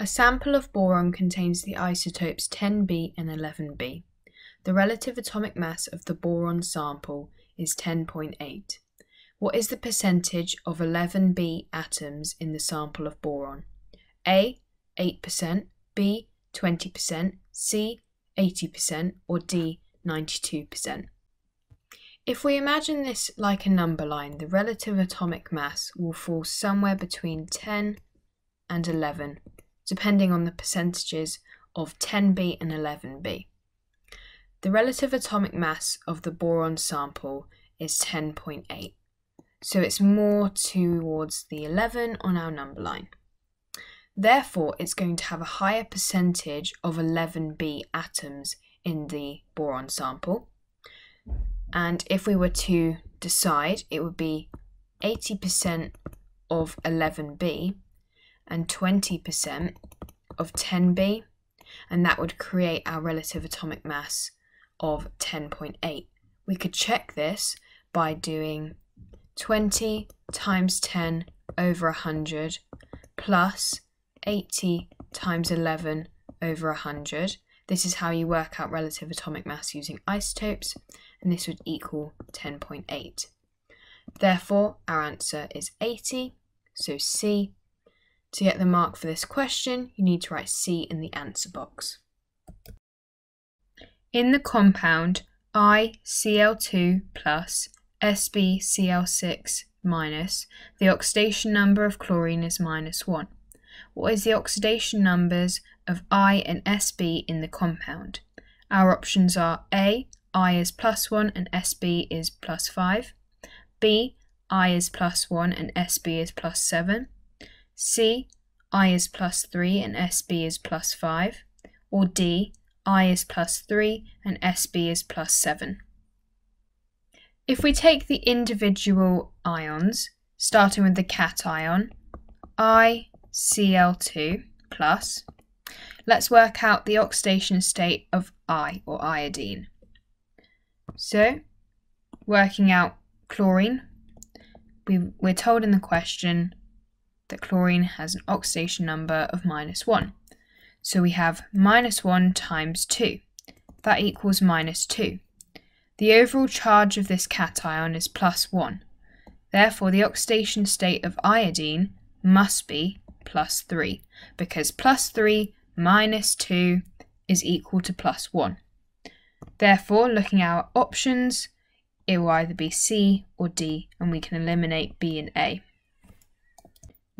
A sample of boron contains the isotopes 10B and 11B. The relative atomic mass of the boron sample is 10.8. What is the percentage of 11B atoms in the sample of boron? A. 8%, B. 20%, C. 80%, or D. 92%. If we imagine this like a number line, the relative atomic mass will fall somewhere between 10 and 11 depending on the percentages of 10B and 11B. The relative atomic mass of the boron sample is 10.8, so it's more towards the 11 on our number line. Therefore, it's going to have a higher percentage of 11B atoms in the boron sample. And if we were to decide, it would be 80% of 11B and 20% of 10b, and that would create our relative atomic mass of 10.8. We could check this by doing 20 times 10 over 100 plus 80 times 11 over 100. This is how you work out relative atomic mass using isotopes, and this would equal 10.8. Therefore, our answer is 80, so C to get the mark for this question, you need to write C in the answer box. In the compound ICl2 plus SbCl6 minus, the oxidation number of chlorine is minus 1. What is the oxidation numbers of I and Sb in the compound? Our options are A, I is plus 1 and Sb is plus 5, B, I is plus 1 and Sb is plus 7, C, I is plus 3 and SB is plus 5, or D, I is plus 3 and SB is plus 7. If we take the individual ions, starting with the cation, ICl2 plus, let's work out the oxidation state of I, or iodine. So, working out chlorine, we, we're told in the question that chlorine has an oxidation number of minus 1. So we have minus 1 times 2. That equals minus 2. The overall charge of this cation is plus 1. Therefore, the oxidation state of iodine must be plus 3, because plus 3 minus 2 is equal to plus 1. Therefore, looking at our options, it will either be C or D, and we can eliminate B and A.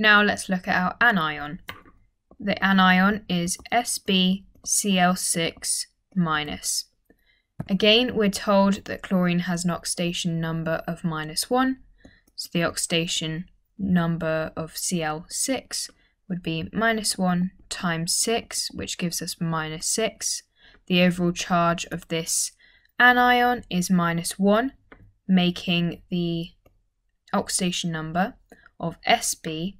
Now let's look at our anion. The anion is SbCl6 minus. Again, we're told that chlorine has an oxidation number of minus 1, so the oxidation number of Cl6 would be minus 1 times 6, which gives us minus 6. The overall charge of this anion is minus 1, making the oxidation number of Sb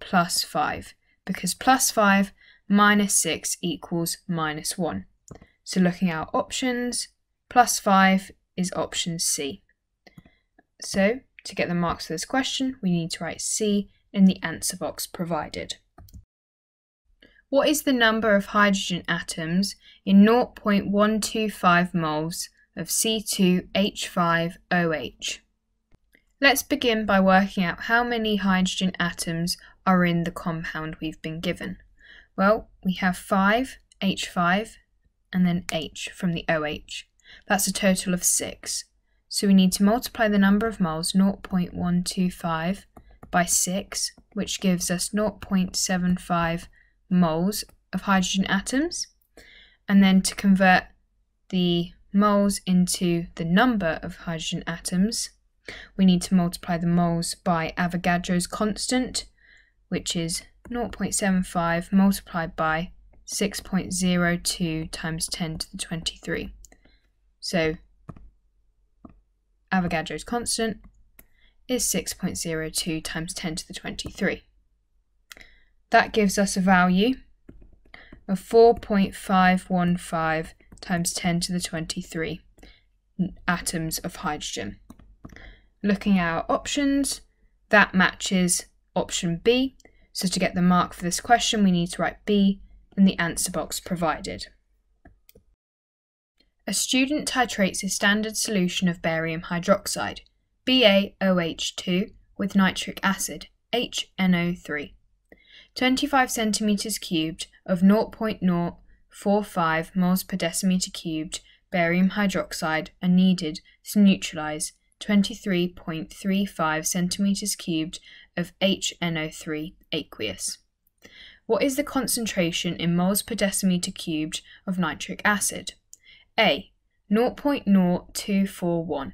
plus 5 because plus 5 minus 6 equals minus 1. So looking at our options, plus 5 is option C. So to get the marks for this question, we need to write C in the answer box provided. What is the number of hydrogen atoms in 0.125 moles of C2H5OH? Let's begin by working out how many hydrogen atoms are in the compound we've been given? Well, we have 5 H5 and then H from the OH. That's a total of 6. So we need to multiply the number of moles 0.125 by 6, which gives us 0.75 moles of hydrogen atoms. And then to convert the moles into the number of hydrogen atoms, we need to multiply the moles by Avogadro's constant, which is 0.75 multiplied by 6.02 times 10 to the 23. So Avogadro's constant is 6.02 times 10 to the 23. That gives us a value of 4.515 times 10 to the 23 atoms of hydrogen. Looking at our options, that matches option B, So to get the mark for this question, we need to write B in the answer box provided. A student titrates a standard solution of barium hydroxide, BaOH2, with nitric acid, HNO3. 25 centimeters cubed of 0.045 moles per decimeter cubed barium hydroxide are needed to neutralize 23.35 centimeters cubed of HNO3 aqueous. What is the concentration in moles per decimeter cubed of nitric acid? A. 0.0241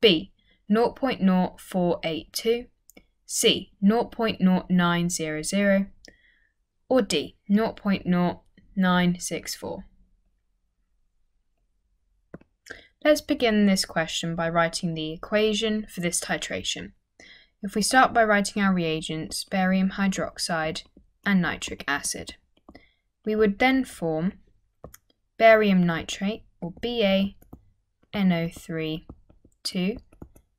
B. 0.0482 C. 0.0900 or D. 0.0964 Let's begin this question by writing the equation for this titration. If we start by writing our reagents, barium hydroxide and nitric acid, we would then form barium nitrate, or BaNO3, 2,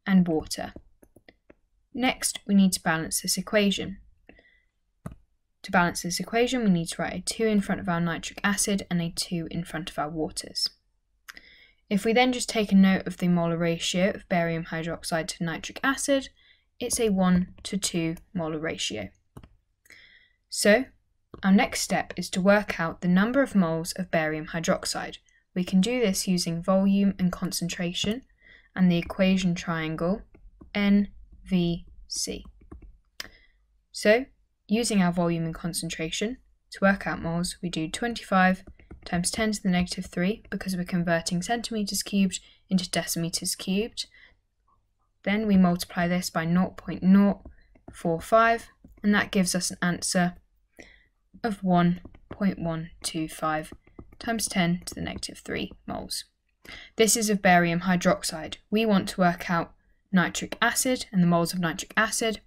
and water. Next, we need to balance this equation. To balance this equation, we need to write a 2 in front of our nitric acid and a 2 in front of our waters. If we then just take a note of the molar ratio of barium hydroxide to nitric acid, it's a 1 to 2 molar ratio. So, our next step is to work out the number of moles of barium hydroxide. We can do this using volume and concentration and the equation triangle NVC. So, using our volume and concentration, to work out moles, we do 25 times 10 to the negative 3 because we're converting centimetres cubed into decimetres cubed. Then we multiply this by 0.045 and that gives us an answer of 1.125 times 10 to the negative 3 moles. This is of barium hydroxide. We want to work out nitric acid and the moles of nitric acid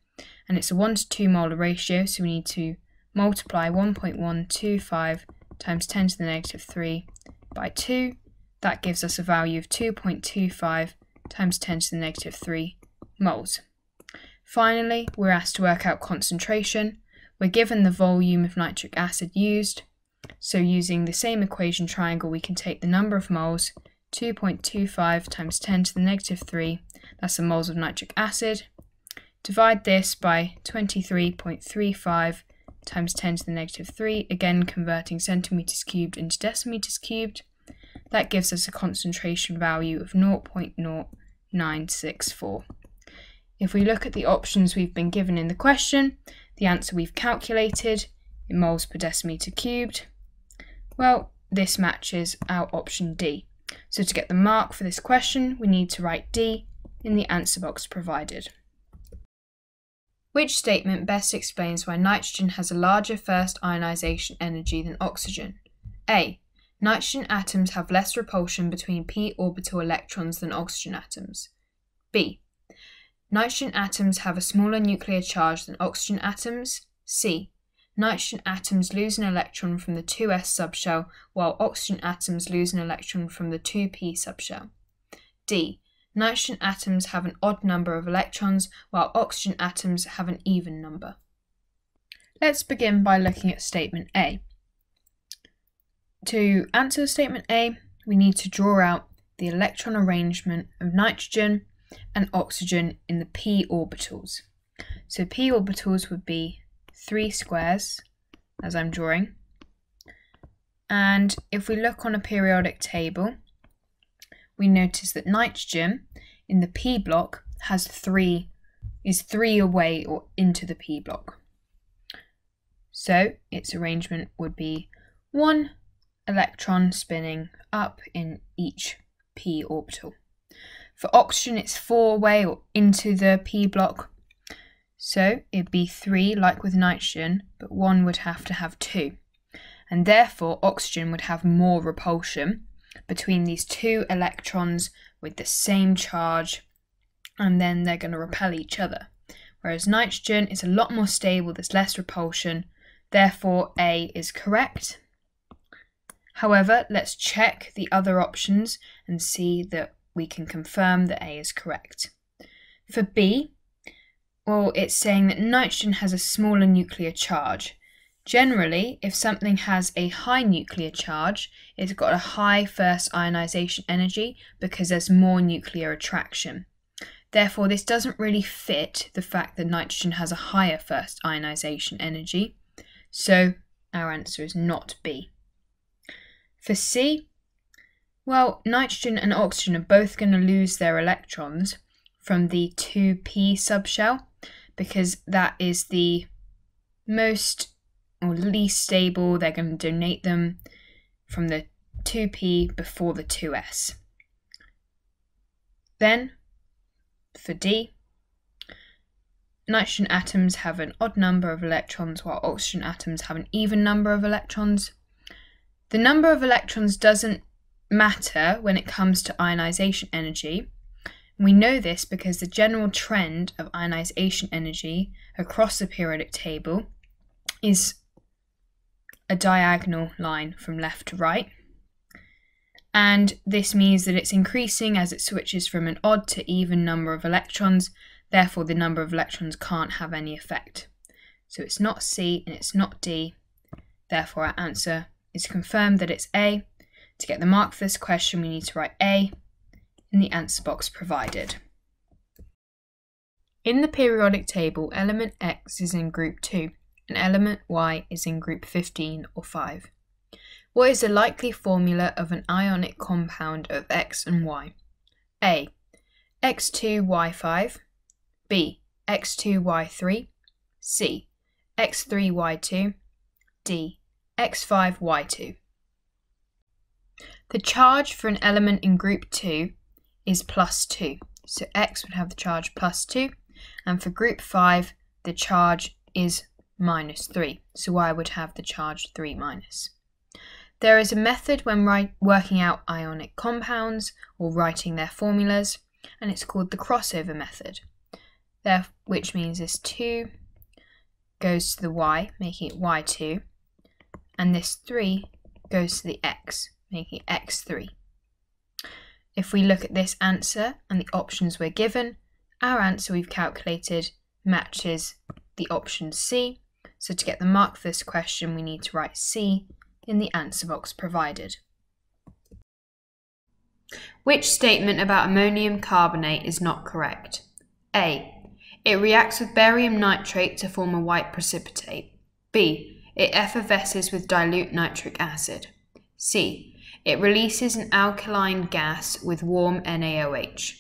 and it's a 1 to 2 molar ratio so we need to multiply 1.125 times 10 to the negative 3 by 2. That gives us a value of 2.25 times 10 to the negative 3 moles. Finally, we're asked to work out concentration. We're given the volume of nitric acid used, so using the same equation triangle we can take the number of moles, 2.25 times 10 to the negative 3, that's the moles of nitric acid, divide this by 23.35 times 10 to the negative 3, again converting centimetres cubed into decimetres cubed. That gives us a concentration value of 0.0964. If we look at the options we've been given in the question, the answer we've calculated in moles per decimetre cubed, well, this matches our option D. So to get the mark for this question, we need to write D in the answer box provided. Which statement best explains why nitrogen has a larger first ionization energy than oxygen? A. Nitrogen atoms have less repulsion between p orbital electrons than oxygen atoms. B. Nitrogen atoms have a smaller nuclear charge than oxygen atoms. C. Nitrogen atoms lose an electron from the 2s subshell, while oxygen atoms lose an electron from the 2p subshell. D nitrogen atoms have an odd number of electrons, while oxygen atoms have an even number. Let's begin by looking at statement A. To answer statement A, we need to draw out the electron arrangement of nitrogen and oxygen in the p orbitals. So p orbitals would be three squares, as I'm drawing. And if we look on a periodic table, we notice that nitrogen in the p block has three is three away or into the p block. So its arrangement would be one electron spinning up in each p orbital. For oxygen, it's four away or into the p block. So it'd be three, like with nitrogen, but one would have to have two. And therefore, oxygen would have more repulsion between these two electrons with the same charge and then they're going to repel each other. Whereas nitrogen is a lot more stable, there's less repulsion, therefore A is correct. However, let's check the other options and see that we can confirm that A is correct. For B, Well, it's saying that nitrogen has a smaller nuclear charge. Generally, if something has a high nuclear charge, it's got a high first ionization energy because there's more nuclear attraction. Therefore, this doesn't really fit the fact that nitrogen has a higher first ionization energy. So our answer is not B. For C, well, nitrogen and oxygen are both going to lose their electrons from the 2p subshell because that is the most or least stable. They're going to donate them from the 2p before the 2s. Then, for D, nitrogen atoms have an odd number of electrons while oxygen atoms have an even number of electrons. The number of electrons doesn't matter when it comes to ionization energy. We know this because the general trend of ionization energy across the periodic table is a diagonal line from left to right. And this means that it's increasing as it switches from an odd to even number of electrons, therefore the number of electrons can't have any effect. So it's not C and it's not D, therefore our answer is confirmed that it's A. To get the mark for this question, we need to write A in the answer box provided. In the periodic table, element X is in group 2 and element Y is in group 15 or 5. What is the likely formula of an ionic compound of X and Y? A. X2Y5 B. X2Y3 C. X3Y2 D. X5Y2 The charge for an element in group 2 is plus 2. So X would have the charge plus 2, and for group 5, the charge is minus 3. So Y would have the charge 3 minus. There is a method when working out ionic compounds or writing their formulas, and it's called the crossover method, there, which means this 2 goes to the y, making it y2, and this 3 goes to the x, making x3. If we look at this answer and the options we're given, our answer we've calculated matches the option C. So to get the mark for this question, we need to write C in the answer box provided. Which statement about ammonium carbonate is not correct? A. It reacts with barium nitrate to form a white precipitate. B. It effervesces with dilute nitric acid. C. It releases an alkaline gas with warm NaOH.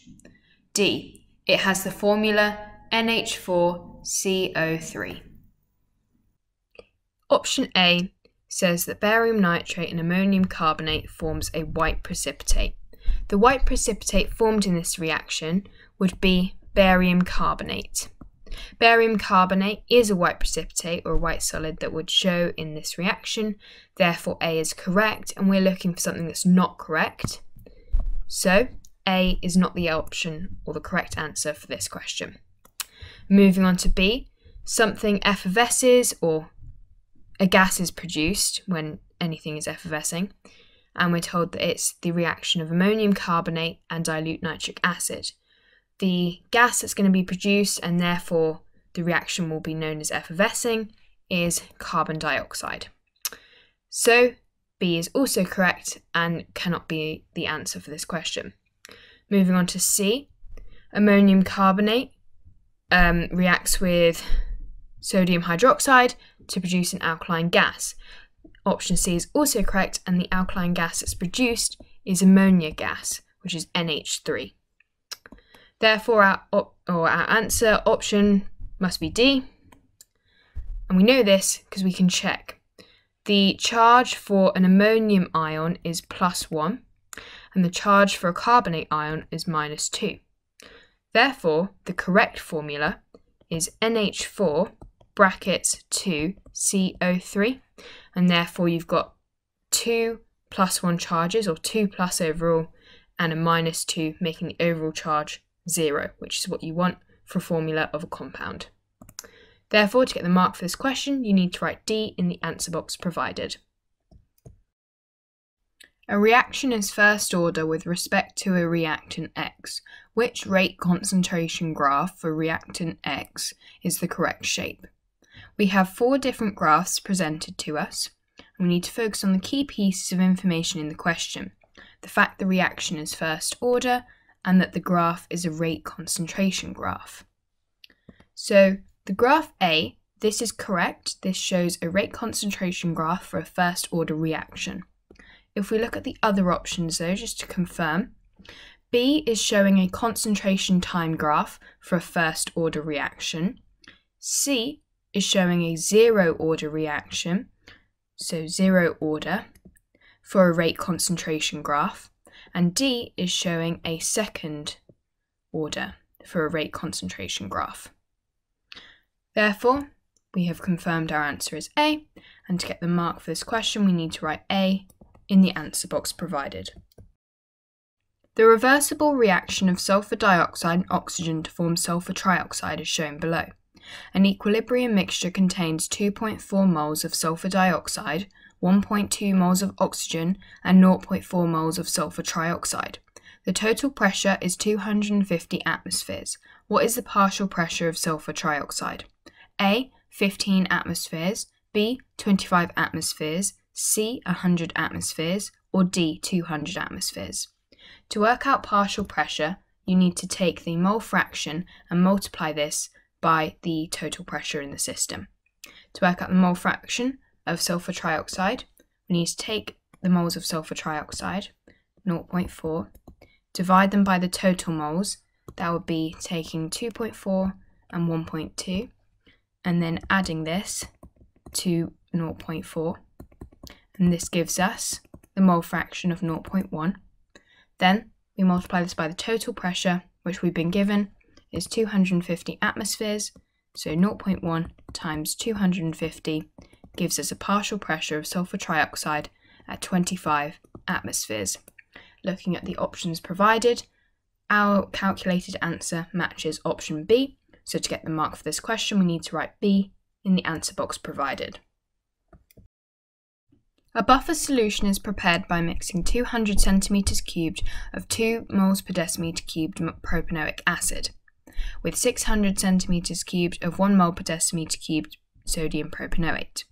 D. It has the formula NH4CO3. Option A says that barium nitrate and ammonium carbonate forms a white precipitate. The white precipitate formed in this reaction would be barium carbonate. Barium carbonate is a white precipitate or a white solid that would show in this reaction, therefore A is correct, and we're looking for something that's not correct. So A is not the option or the correct answer for this question. Moving on to B, something effervesces or a gas is produced when anything is effervescing, and we're told that it's the reaction of ammonium carbonate and dilute nitric acid the gas that's going to be produced and therefore the reaction will be known as effervescing is carbon dioxide. So B is also correct and cannot be the answer for this question. Moving on to C, ammonium carbonate um, reacts with sodium hydroxide to produce an alkaline gas. Option C is also correct, and the alkaline gas that's produced is ammonia gas, which is NH3. Therefore, our, op- or our answer option must be D. And we know this because we can check. The charge for an ammonium ion is plus 1, and the charge for a carbonate ion is minus 2. Therefore, the correct formula is NH4 brackets 2 CO3, and therefore you've got 2 plus 1 charges, or 2 plus overall, and a minus 2, making the overall charge zero, which is what you want for a formula of a compound. Therefore, to get the mark for this question, you need to write D in the answer box provided. A reaction is first order with respect to a reactant X. Which rate concentration graph for reactant X is the correct shape? We have four different graphs presented to us. We need to focus on the key pieces of information in the question. The fact the reaction is first order and that the graph is a rate concentration graph. So the graph A, this is correct. This shows a rate concentration graph for a first order reaction. If we look at the other options though, just to confirm, B is showing a concentration time graph for a first order reaction. C is showing a zero order reaction, so zero order, for a rate concentration graph. And D is showing a second order for a rate concentration graph. Therefore, we have confirmed our answer is A, and to get the mark for this question, we need to write A in the answer box provided. The reversible reaction of sulfur dioxide and oxygen to form sulfur trioxide is shown below. An equilibrium mixture contains 2.4 moles of sulfur dioxide, 1.2 moles of oxygen, and 0.4 moles of sulfur trioxide. The total pressure is 250 atmospheres. What is the partial pressure of sulfur trioxide? A. 15 atmospheres, B. 25 atmospheres, C 100 atmospheres, or D 200 atmospheres. To work out partial pressure, you need to take the mole fraction and multiply this by the total pressure in the system. To work out the mole fraction of sulfur trioxide, we need to take the moles of sulfur trioxide, 0.4, divide them by the total moles, that would be taking 2.4 and 1.2, and then adding this to 0.4 and this gives us the mole fraction of 0.1. Then we multiply this by the total pressure, which we've been given is 250 atmospheres, so 0.1 times 250 gives us a partial pressure of sulfur trioxide at 25 atmospheres. Looking at the options provided, our calculated answer matches option B, so to get the mark for this question we need to write B in the answer box provided. A buffer solution is prepared by mixing 200 centimeters cubed of 2 moles per decimeter cubed propanoic acid with 600 centimeters cubed of 1 mole per decimeter cubed sodium propanoate.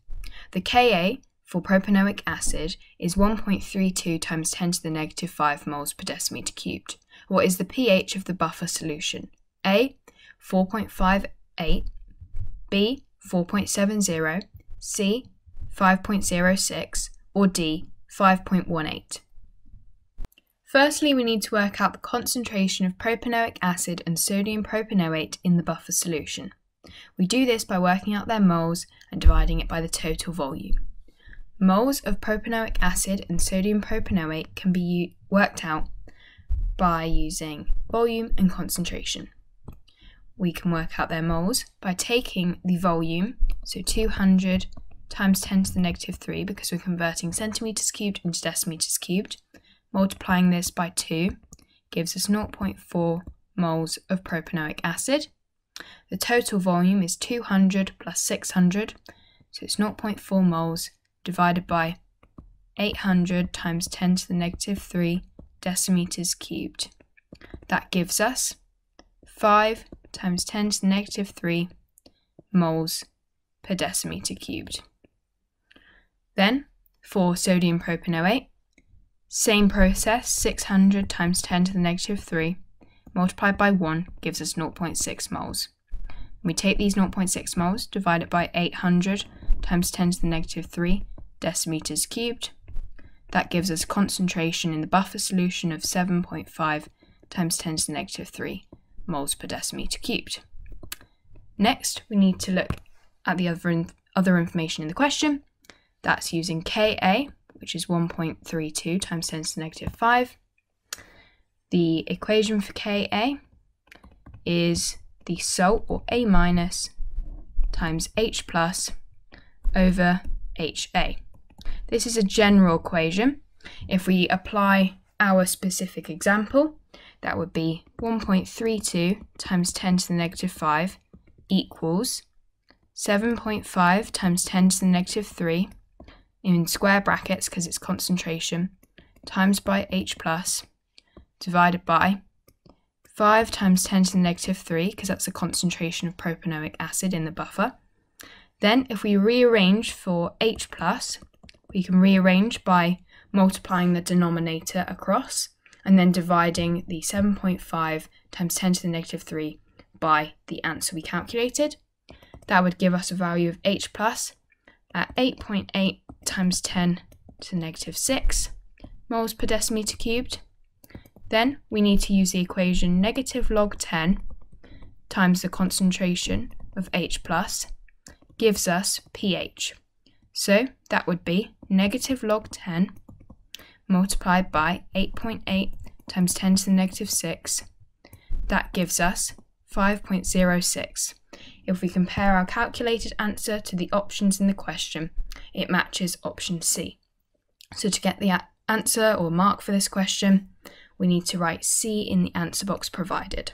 The Ka for propanoic acid is 1.32 times 10 to the negative 5 moles per decimeter cubed. What is the pH of the buffer solution? A 4.58, B 4.70, C 5.06, or D, 5.18. Firstly, we need to work out the concentration of propanoic acid and sodium propanoate in the buffer solution. We do this by working out their moles and dividing it by the total volume. Moles of propanoic acid and sodium propanoate can be worked out by using volume and concentration. We can work out their moles by taking the volume, so 200 times 10 to the negative 3 because we're converting centimetres cubed into decimetres cubed. Multiplying this by 2 gives us 0.4 moles of propanoic acid. The total volume is 200 plus 600, so it's 0.4 moles divided by 800 times 10 to the negative 3 decimeters cubed. That gives us 5 times 10 to the negative 3 moles per decimeter cubed. Then, for sodium propanoate, same process, 600 times 10 to the negative 3 multiplied by 1 gives us 0.6 moles. We take these 0.6 moles, divide it by 800 times 10 to the negative 3 decimeters cubed. That gives us concentration in the buffer solution of 7.5 times 10 to the negative 3 moles per decimeter cubed. Next, we need to look at the other, in other information in the question. That's using Ka, which is 1.32 times 10 to the negative 5. The equation for Ka is the salt, or A minus, times H plus over HA. This is a general equation. If we apply our specific example, that would be 1.32 times 10 to the negative 5 equals 7.5 times 10 to the negative 3 in square brackets because it's concentration times by H plus divided by 5 times 10 to the negative 3, because that's the concentration of propanoic acid in the buffer. Then if we rearrange for H plus, we can rearrange by multiplying the denominator across and then dividing the 7.5 times 10 to the negative 3 by the answer we calculated. That would give us a value of H plus at 8.8 .8 times 10 to the negative 6 moles per decimeter cubed. Then we need to use the equation negative log 10 times the concentration of H plus gives us pH. So that would be negative log 10 multiplied by 8.8 .8 times 10 to the negative 6. That gives us 5.06. If we compare our calculated answer to the options in the question, it matches option C. So to get the answer or mark for this question, we need to write C in the answer box provided.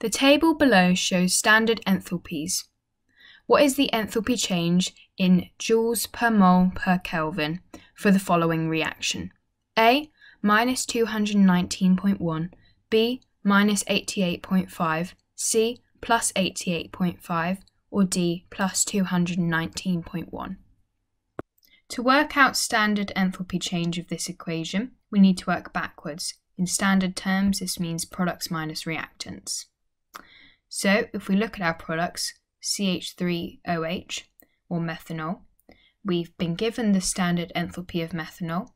The table below shows standard enthalpies. What is the enthalpy change in joules per mole per Kelvin for the following reaction? A. Minus 219.1, B. Minus 88.5, C. Plus 88.5, or D. Plus 219.1. To work out standard enthalpy change of this equation, we need to work backwards. In standard terms, this means products minus reactants. So if we look at our products, CH3OH, or methanol, we've been given the standard enthalpy of methanol,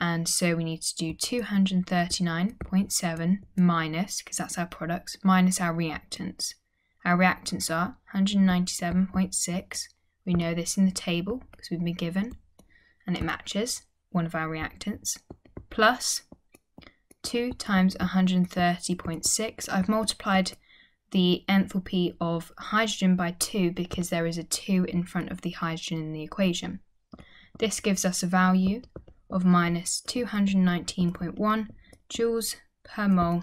and so we need to do 239.7 minus, because that's our products, minus our reactants. Our reactants are 197.6 we know this in the table because we've been given, and it matches one of our reactants, plus 2 times 130.6. I've multiplied the enthalpy of hydrogen by 2 because there is a 2 in front of the hydrogen in the equation. This gives us a value of minus 219.1 joules per mole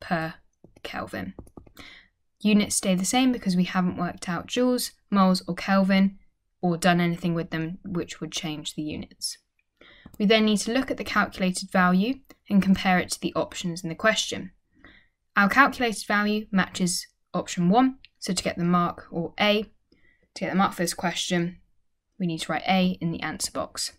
per Kelvin. Units stay the same because we haven't worked out joules, moles, or Kelvin, or done anything with them which would change the units. We then need to look at the calculated value and compare it to the options in the question. Our calculated value matches option 1, so to get the mark, or A, to get the mark for this question, we need to write A in the answer box.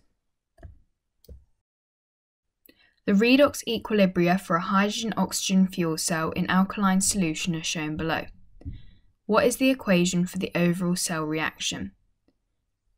The redox equilibria for a hydrogen-oxygen fuel cell in alkaline solution are shown below. What is the equation for the overall cell reaction?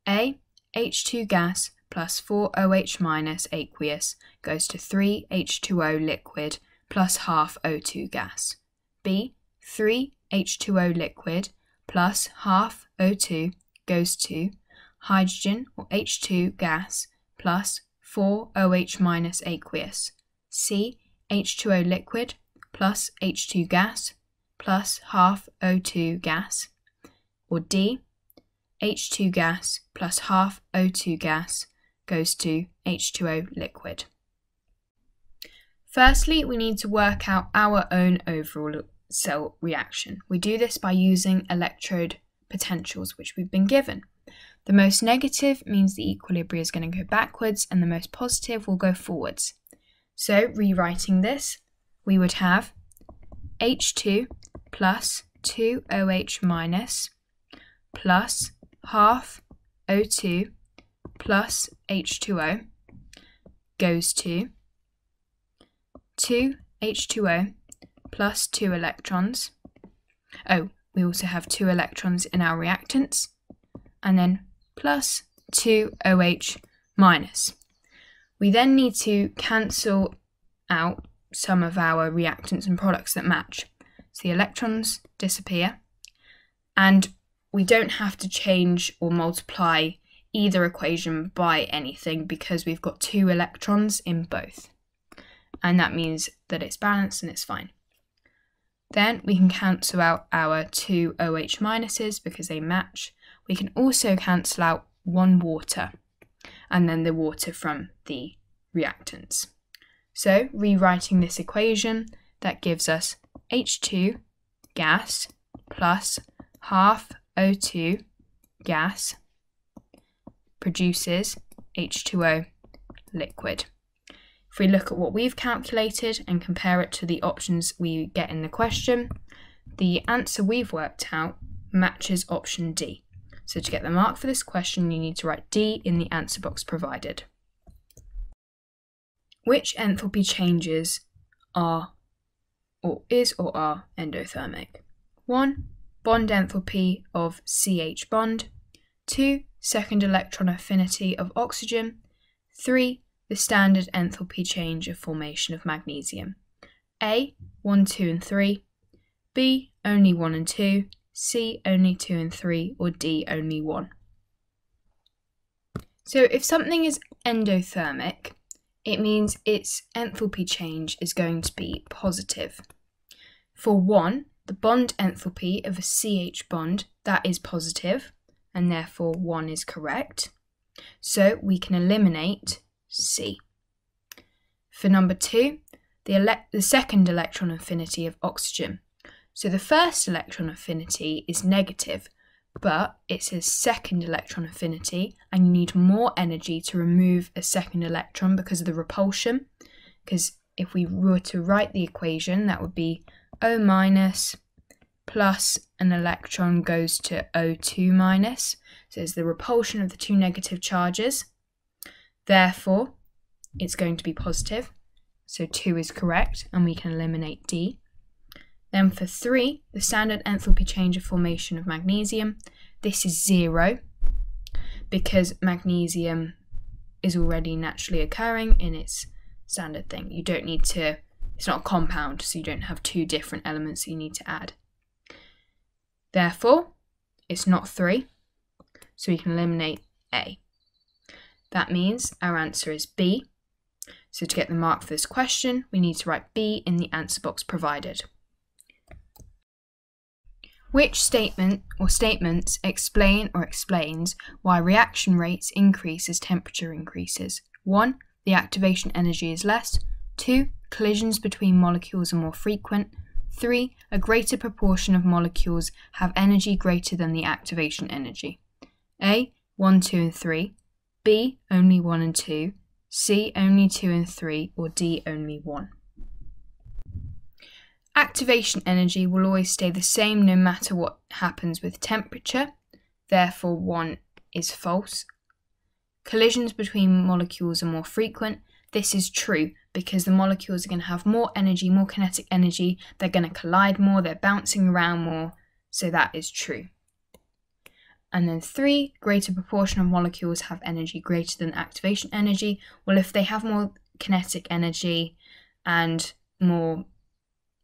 A. H2 gas plus 4OH minus aqueous goes to 3H2O liquid plus half O2 gas. B. 3H2O liquid plus half O2 goes to hydrogen or H2 gas plus 4OH minus aqueous. C. H2O liquid plus H2 gas plus half O2 gas. Or D. H2 gas plus half O2 gas goes to H2O liquid. Firstly, we need to work out our own overall cell reaction. We do this by using electrode potentials which we've been given. The most negative means the equilibrium is going to go backwards and the most positive will go forwards. So rewriting this, we would have H2 plus 2OH minus plus half O2 plus H2O goes to 2 H2O plus 2 electrons. Oh, we also have 2 electrons in our reactants. And then plus 2OH minus. We then need to cancel out some of our reactants and products that match. So the electrons disappear and we don't have to change or multiply either equation by anything because we've got two electrons in both. And that means that it's balanced and it's fine. Then we can cancel out our two OH minuses because they match we can also cancel out one water and then the water from the reactants. So rewriting this equation, that gives us H2 gas plus half O2 gas produces H2O liquid. If we look at what we've calculated and compare it to the options we get in the question, the answer we've worked out matches option D. So to get the mark for this question, you need to write D in the answer box provided. Which enthalpy changes are or is or are endothermic? 1. Bond enthalpy of CH bond. 2. Second electron affinity of oxygen. 3. The standard enthalpy change of formation of magnesium. A. 1, 2 and 3. B. Only 1 and 2. C only 2 and 3, or D only 1. So if something is endothermic, it means its enthalpy change is going to be positive. For 1, the bond enthalpy of a CH bond, that is positive, and therefore 1 is correct. So we can eliminate C. For number 2, the, the second electron affinity of oxygen. So the first electron affinity is negative, but it's a second electron affinity, and you need more energy to remove a second electron because of the repulsion. Because if we were to write the equation, that would be O minus plus an electron goes to O2 minus. So it's the repulsion of the two negative charges. Therefore, it's going to be positive. So 2 is correct, and we can eliminate D. Then for 3, the standard enthalpy change of formation of magnesium, this is 0 because magnesium is already naturally occurring in its standard thing. You don't need to, it's not a compound, so you don't have two different elements you need to add. Therefore, it's not 3, so we can eliminate A. That means our answer is B. So to get the mark for this question, we need to write B in the answer box provided. Which statement or statements explain or explains why reaction rates increase as temperature increases? 1. The activation energy is less. 2. Collisions between molecules are more frequent. 3. A greater proportion of molecules have energy greater than the activation energy. A. 1, 2, and 3. B. Only 1 and 2. C. Only 2 and 3. Or D. Only 1. Activation energy will always stay the same no matter what happens with temperature, therefore 1 is false. Collisions between molecules are more frequent. This is true because the molecules are going to have more energy, more kinetic energy, they're going to collide more, they're bouncing around more, so that is true. And then three, greater proportion of molecules have energy greater than activation energy. Well, if they have more kinetic energy and more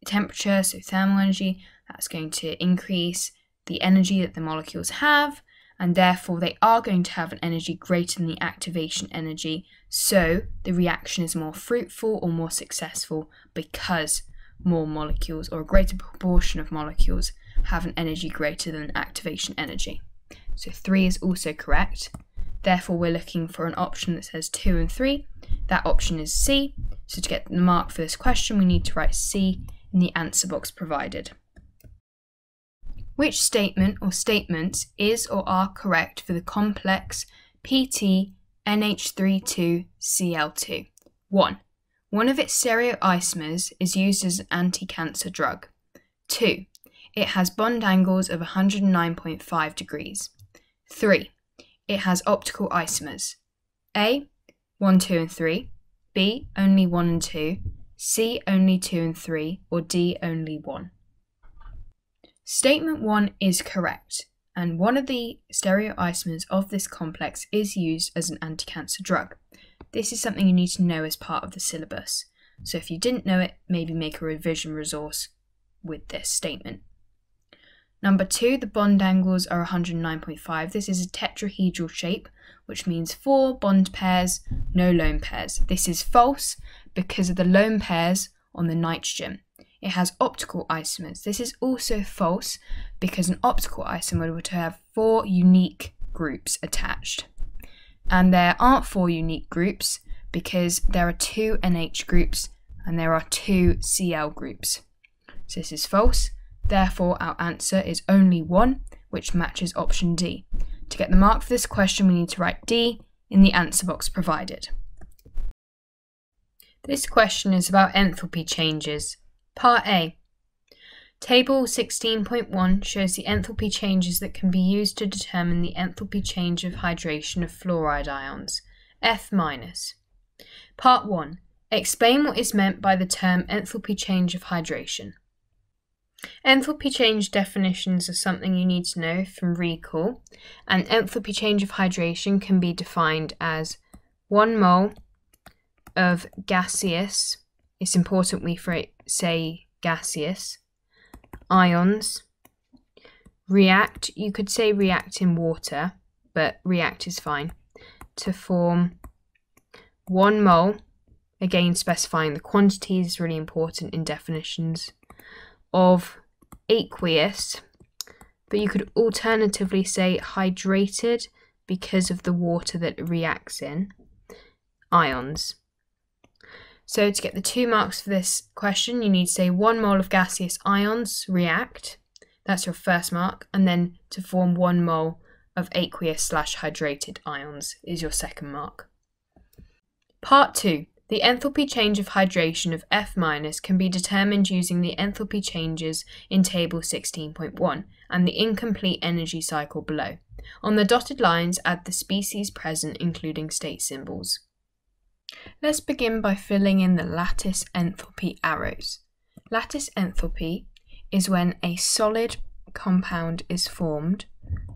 temperature, so thermal energy, that's going to increase the energy that the molecules have, and therefore they are going to have an energy greater than the activation energy. So the reaction is more fruitful or more successful because more molecules or a greater proportion of molecules have an energy greater than activation energy. So 3 is also correct. Therefore, we're looking for an option that says 2 and 3. That option is C. So to get the mark for this question, we need to write C in the answer box provided. Which statement or statements is or are correct for the complex PT NH32Cl2? 1. One of its stereoisomers is used as an anti-cancer drug. 2. It has bond angles of 109.5 degrees. 3. It has optical isomers. A. 1, 2 and 3. B. Only 1 and 2. C only 2 and 3, or D only 1. Statement 1 is correct, and one of the stereoisomers of this complex is used as an anti-cancer drug. This is something you need to know as part of the syllabus, so if you didn't know it, maybe make a revision resource with this statement. Number two, the bond angles are 109.5. This is a tetrahedral shape, which means four bond pairs, no lone pairs. This is false because of the lone pairs on the nitrogen. It has optical isomers. This is also false because an optical isomer would have four unique groups attached. And there aren't four unique groups because there are two NH groups and there are two Cl groups. So this is false. Therefore, our answer is only 1, which matches option D. To get the mark for this question, we need to write D in the answer box provided. This question is about enthalpy changes. Part A. Table 16.1 shows the enthalpy changes that can be used to determine the enthalpy change of hydration of fluoride ions, F-. Part 1. Explain what is meant by the term enthalpy change of hydration. Enthalpy change definitions are something you need to know from recall, and enthalpy change of hydration can be defined as 1 mole of gaseous, it's important we say gaseous, ions. React, you could say react in water, but react is fine, to form one mole, again specifying the quantity is really important in definitions, of aqueous, but you could alternatively say hydrated because of the water that it reacts in, ions. So to get the two marks for this question, you need to say one mole of gaseous ions react. That's your first mark. And then to form one mole of aqueous slash hydrated ions is your second mark. Part 2. The enthalpy change of hydration of F- minus can be determined using the enthalpy changes in table 16.1 and the incomplete energy cycle below. On the dotted lines, add the species present including state symbols. Let's begin by filling in the lattice enthalpy arrows. Lattice enthalpy is when a solid compound is formed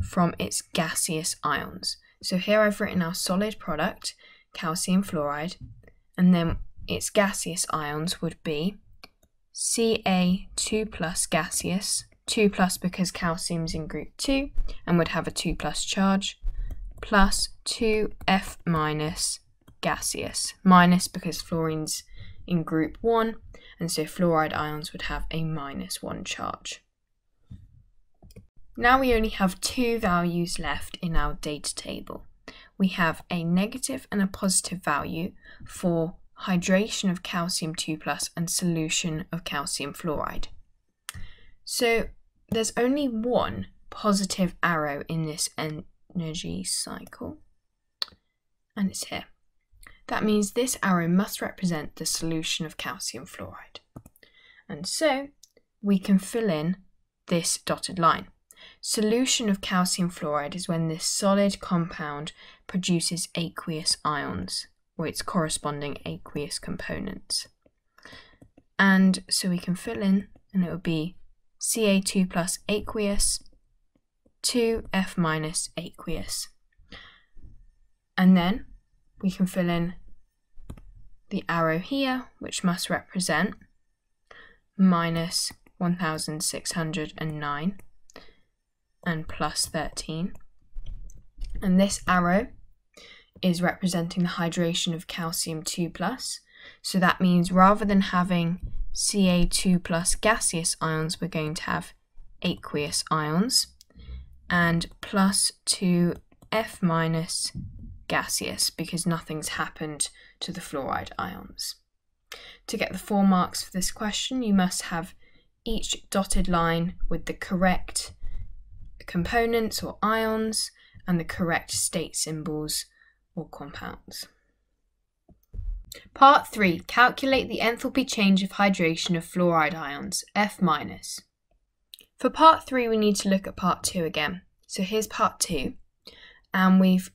from its gaseous ions. So here I've written our solid product, calcium fluoride, and then its gaseous ions would be Ca2 plus gaseous, 2 plus because calcium's in group 2 and would have a 2 plus charge, plus 2F minus gaseous, minus because fluorine's in group 1, and so fluoride ions would have a minus 1 charge. Now we only have two values left in our data table. We have a negative and a positive value for hydration of calcium 2 plus and solution of calcium fluoride. So there's only one positive arrow in this energy cycle, and it's here. That means this arrow must represent the solution of calcium fluoride. And so we can fill in this dotted line. Solution of calcium fluoride is when this solid compound produces aqueous ions, or its corresponding aqueous components. And so we can fill in, and it will be Ca2 plus aqueous, 2F minus aqueous. And then we can fill in the arrow here, which must represent minus 1609 and plus 13. And this arrow is representing the hydration of calcium 2 plus. So that means rather than having Ca2 plus gaseous ions, we're going to have aqueous ions and plus 2F minus gaseous because nothing's happened to the fluoride ions. To get the four marks for this question, you must have each dotted line with the correct components or ions and the correct state symbols or compounds. Part 3. Calculate the enthalpy change of hydration of fluoride ions, F-. Minus. For part 3 we need to look at part 2 again. So here's part 2 and we've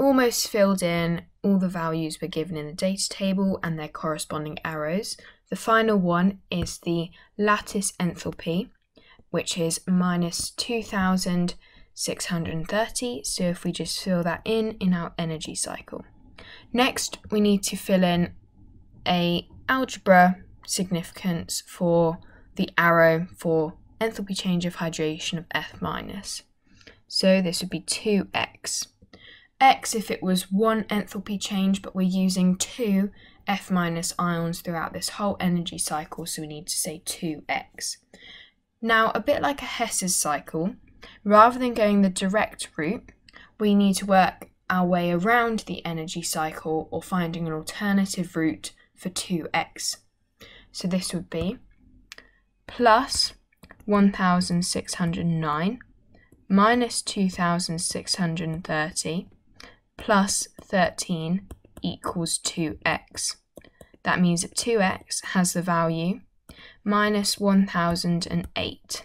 almost filled in all the values were given in the data table and their corresponding arrows. The final one is the lattice enthalpy, which is minus 2630. So if we just fill that in in our energy cycle. Next, we need to fill in a algebra significance for the arrow for enthalpy change of hydration of F minus. So this would be 2x. X if it was one enthalpy change, but we're using two F minus ions throughout this whole energy cycle, so we need to say 2x. Now, a bit like a Hess's cycle, rather than going the direct route, we need to work our way around the energy cycle or finding an alternative route for 2x. So this would be plus 1609 minus 2630 plus 13 equals 2x. That means that 2x has the value minus 1008.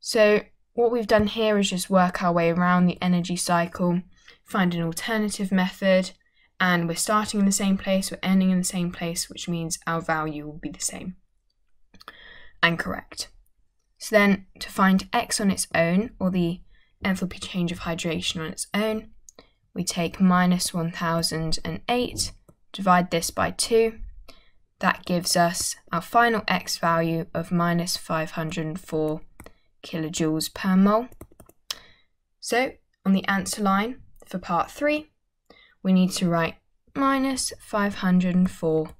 So what we've done here is just work our way around the energy cycle, find an alternative method, and we're starting in the same place, we're ending in the same place, which means our value will be the same and correct. So then to find x on its own, or the enthalpy change of hydration on its own, we take minus 1008, divide this by 2, that gives us our final x value of minus 504 kilojoules per mole. So on the answer line for part 3, we need to write minus 504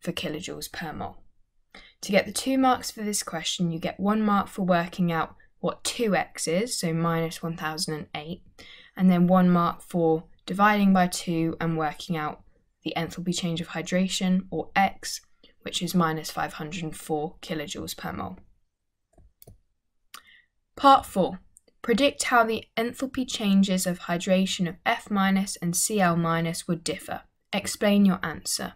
for kilojoules per mole. To get the two marks for this question, you get one mark for working out what 2x is, so minus 1008, and then one mark for dividing by 2 and working out the enthalpy change of hydration, or x, which is minus 504 kilojoules per mole. Part 4. Predict how the enthalpy changes of hydration of F- and Cl- minus would differ. Explain your answer.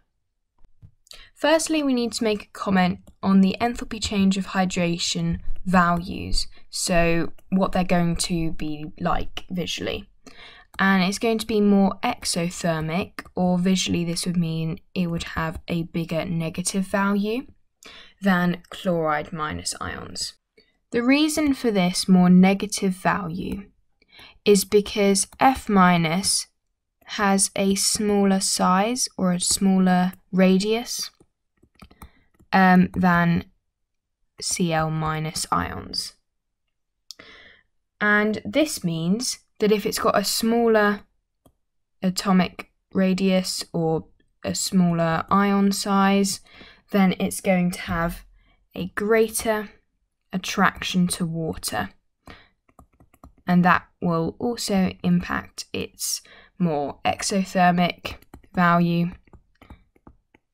Firstly, we need to make a comment on the enthalpy change of hydration values, so what they're going to be like visually. And it's going to be more exothermic, or visually, this would mean it would have a bigger negative value than chloride minus ions. The reason for this more negative value is because F minus has a smaller size or a smaller radius um, than Cl minus ions. And this means that if it's got a smaller atomic radius or a smaller ion size, then it's going to have a greater attraction to water. And that will also impact its more exothermic value,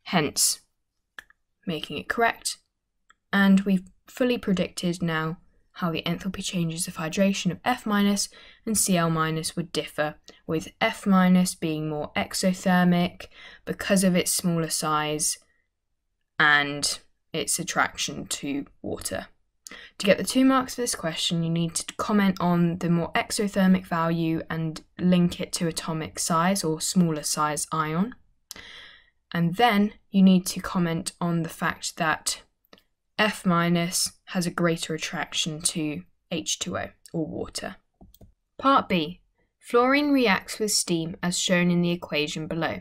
hence making it correct. And we've fully predicted now how the enthalpy changes of hydration of F minus and Cl minus would differ, with F minus being more exothermic because of its smaller size and its attraction to water. To get the two marks for this question, you need to comment on the more exothermic value and link it to atomic size or smaller size ion. And then you need to comment on the fact that F minus has a greater attraction to H2O or water. Part B. Fluorine reacts with steam as shown in the equation below.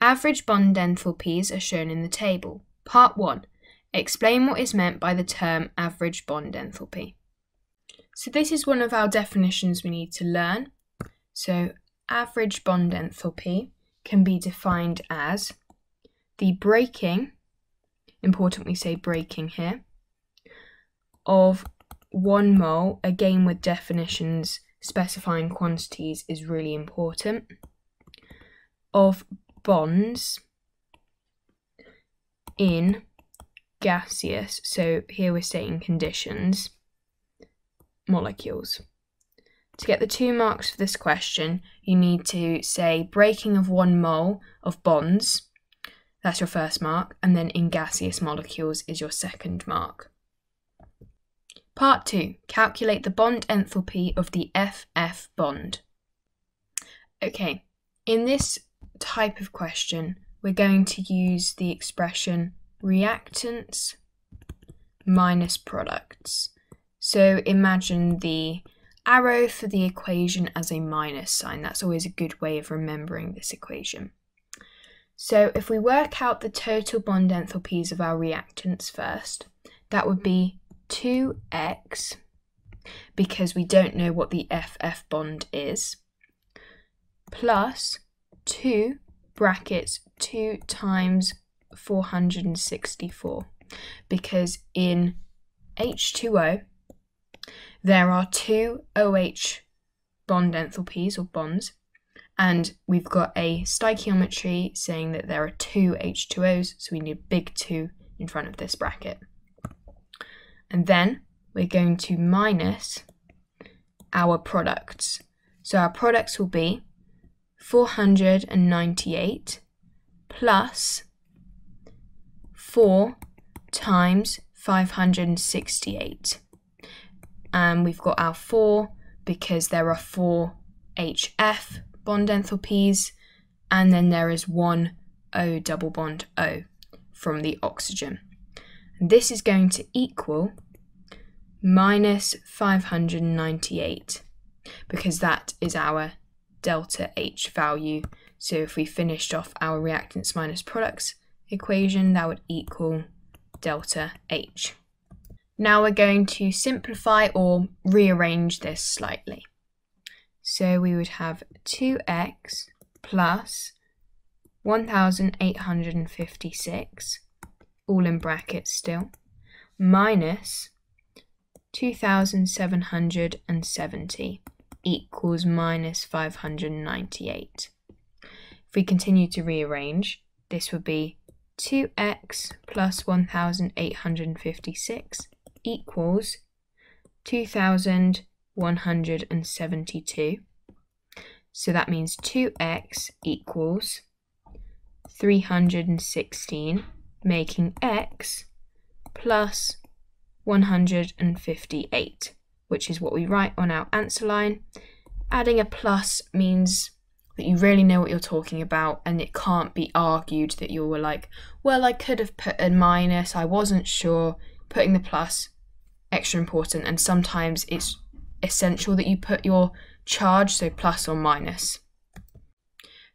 Average bond enthalpies are shown in the table. Part 1. Explain what is meant by the term average bond enthalpy. So this is one of our definitions we need to learn. So average bond enthalpy can be defined as the breaking, important we say breaking here, of one mole, again with definitions specifying quantities is really important, of bonds in gaseous, so here we're stating conditions, molecules. To get the two marks for this question, you need to say breaking of one mole of bonds that's your first mark, and then in gaseous molecules is your second mark. Part 2. Calculate the bond enthalpy of the FF bond. Okay, in this type of question, we're going to use the expression reactants minus products. So imagine the arrow for the equation as a minus sign. That's always a good way of remembering this equation. So if we work out the total bond enthalpies of our reactants first, that would be 2x, because we don't know what the FF bond is, plus 2 brackets 2 times 464, because in H2O, there are two OH bond enthalpies or bonds, and we've got a stoichiometry saying that there are two H2Os, so we need a big 2 in front of this bracket. And then we're going to minus our products. So our products will be 498 plus 4 times 568. And um, we've got our 4 because there are 4 HF bond enthalpies, and then there is one O double bond O from the oxygen. This is going to equal minus 598 because that is our delta H value. So if we finished off our reactants minus products equation, that would equal delta H. Now we're going to simplify or rearrange this slightly. So we would have 2x plus 1856, all in brackets still, minus 2770 equals minus 598. If we continue to rearrange, this would be 2x plus 1856 equals 2172. So that means 2x equals 316, making x plus 158 which is what we write on our answer line. Adding a plus means that you really know what you're talking about and it can't be argued that you were like, well, I could have put a minus, I wasn't sure. Putting the plus, extra important, and sometimes it's essential that you put your charge, so plus or minus.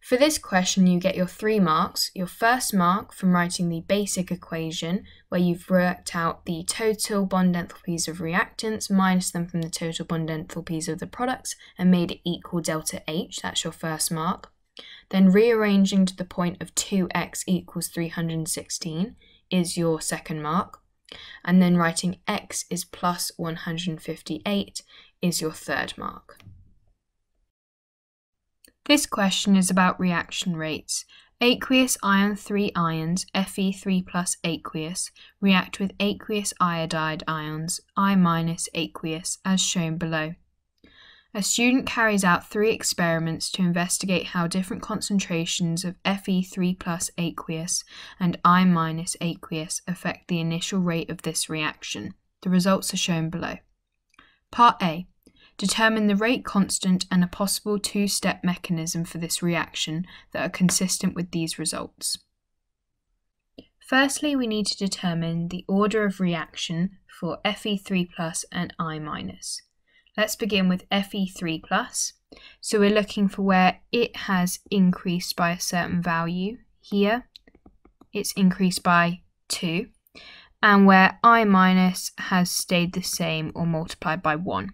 For this question, you get your three marks. Your first mark from writing the basic equation, where you've worked out the total bond enthalpies of reactants minus them from the total bond enthalpies of the products and made it equal delta H. That's your first mark. Then rearranging to the point of 2x equals 316 is your second mark. And then writing x is plus 158 is your third mark. This question is about reaction rates. Aqueous iron 3 ions, Fe3 plus aqueous, react with aqueous iodide ions, I minus aqueous, as shown below. A student carries out three experiments to investigate how different concentrations of Fe3 plus aqueous and I minus aqueous affect the initial rate of this reaction. The results are shown below. Part A Determine the rate constant and a possible two step mechanism for this reaction that are consistent with these results. Firstly, we need to determine the order of reaction for Fe3 plus and I. Let's begin with Fe3 plus. So we're looking for where it has increased by a certain value. Here, it's increased by 2. And where I minus has stayed the same or multiplied by 1.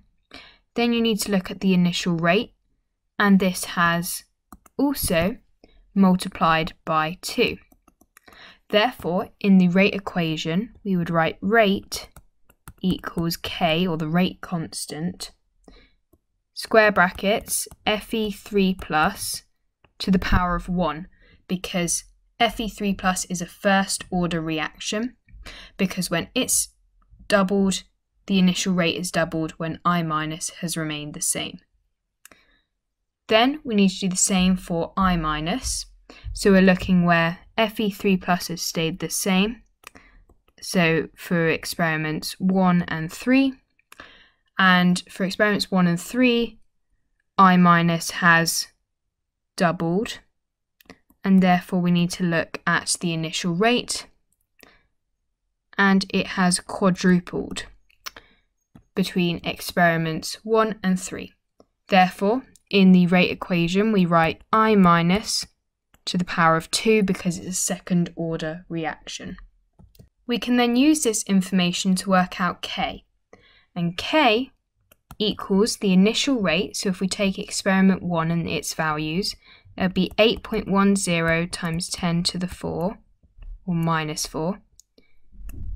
Then you need to look at the initial rate, and this has also multiplied by 2. Therefore, in the rate equation, we would write rate equals k, or the rate constant, square brackets, Fe3 plus to the power of 1, because Fe3 plus is a first order reaction, because when it's doubled the initial rate is doubled when I minus has remained the same. Then we need to do the same for I minus. So we're looking where Fe3 plus has stayed the same. So for experiments 1 and 3. And for experiments 1 and 3, I minus has doubled. And therefore we need to look at the initial rate. And it has quadrupled between experiments 1 and 3. Therefore, in the rate equation, we write I minus to the power of 2 because it's a second order reaction. We can then use this information to work out K. And K equals the initial rate, so if we take experiment 1 and its values, it would be 8.10 times 10 to the 4, or minus 4,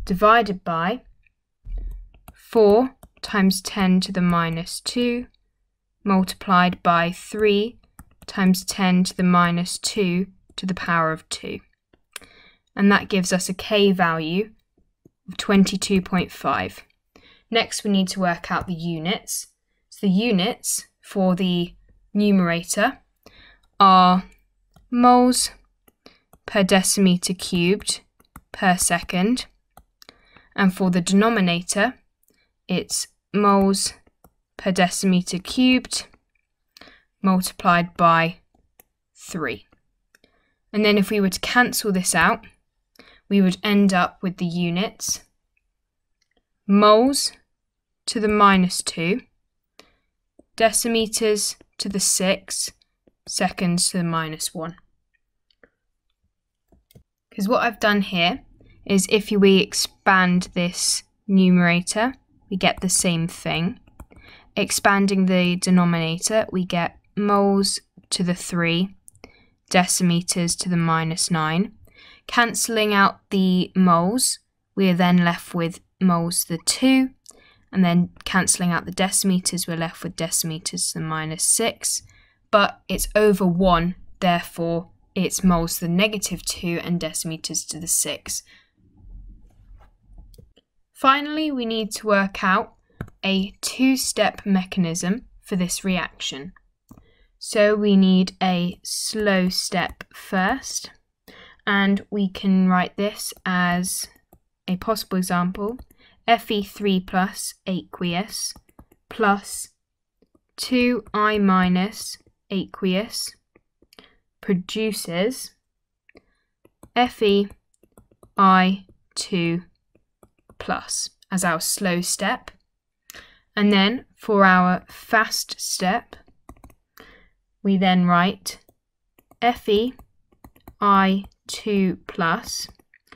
divided by 4 times 10 to the minus 2 multiplied by 3 times 10 to the minus 2 to the power of 2. And that gives us a k value of 22.5. Next, we need to work out the units. So the units for the numerator are moles per decimeter cubed per second. And for the denominator, it's moles per decimeter cubed multiplied by 3. And then if we were to cancel this out, we would end up with the units moles to the minus 2, decimeters to the 6, seconds to the minus 1. Because what I've done here is if we expand this numerator, we get the same thing. Expanding the denominator, we get moles to the 3, decimeters to the minus 9. Cancelling out the moles, we are then left with moles to the 2, and then cancelling out the decimeters, we're left with decimeters to the minus 6, but it's over 1, therefore it's moles to the negative 2 and decimeters to the 6. Finally, we need to work out a two-step mechanism for this reaction. So we need a slow step first, and we can write this as a possible example, Fe3 plus aqueous plus 2I minus aqueous produces FeI2 plus as our slow step. And then for our fast step, we then write Fe I2 plus,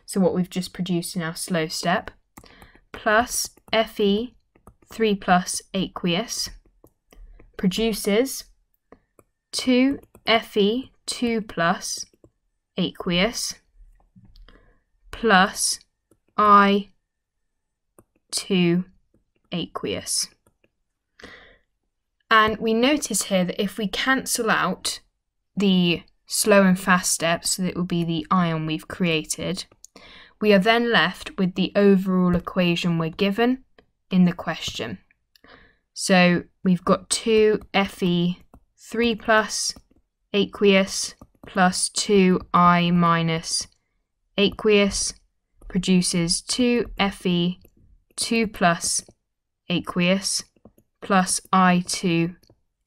so what we've just produced in our slow step, plus Fe 3 plus aqueous produces 2 Fe 2 plus aqueous plus I 2 aqueous. And we notice here that if we cancel out the slow and fast steps, so that it will be the ion we've created, we are then left with the overall equation we're given in the question. So we've got 2 Fe 3 plus aqueous plus 2I minus aqueous produces 2 Fe 2 plus aqueous plus I2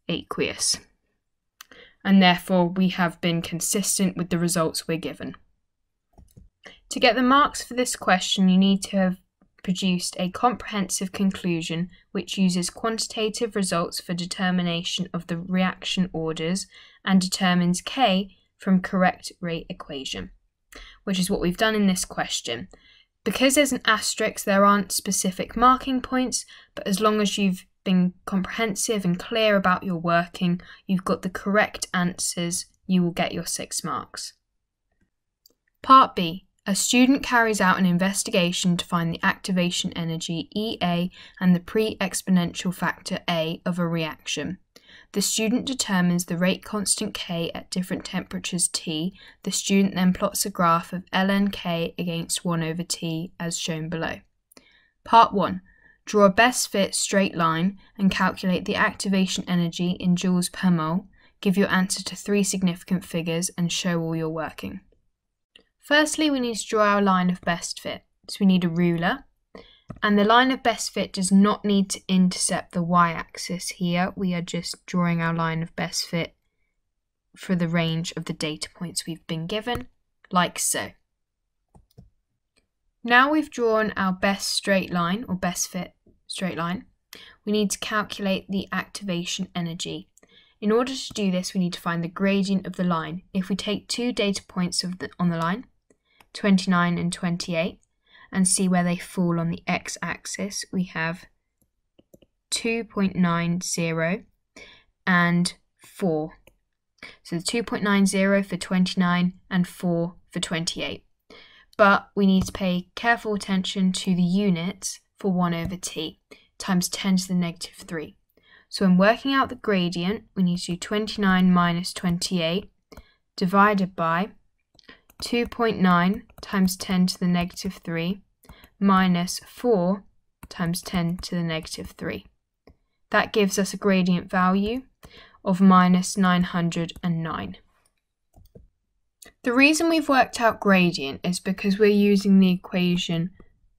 aqueous. And therefore we have been consistent with the results we're given. To get the marks for this question, you need to have produced a comprehensive conclusion which uses quantitative results for determination of the reaction orders and determines K from correct rate equation, which is what we've done in this question. Because there's an asterisk, there aren't specific marking points, but as long as you've been comprehensive and clear about your working, you've got the correct answers, you will get your six marks. Part B. A student carries out an investigation to find the activation energy EA and the pre-exponential factor A of a reaction. The student determines the rate constant K at different temperatures T. The student then plots a graph of ln K against 1 over T as shown below. Part 1. Draw a best fit straight line and calculate the activation energy in joules per mole. Give your answer to three significant figures and show all your working. Firstly, we need to draw our line of best fit. So we need a ruler and the line of best fit does not need to intercept the y-axis here. We are just drawing our line of best fit for the range of the data points we've been given, like so. Now we've drawn our best straight line, or best fit straight line, we need to calculate the activation energy. In order to do this, we need to find the gradient of the line. If we take two data points the, on the line, 29 and 28, and see where they fall on the x-axis, we have 2.90 and 4. So 2.90 for 29 and 4 for 28. But we need to pay careful attention to the units for 1 over t times 10 to the negative 3. So when working out the gradient, we need to do 29 minus 28 divided by 2.9 times 10 to the negative 3 minus 4 times 10 to the negative 3. That gives us a gradient value of minus 909. The reason we've worked out gradient is because we're using the equation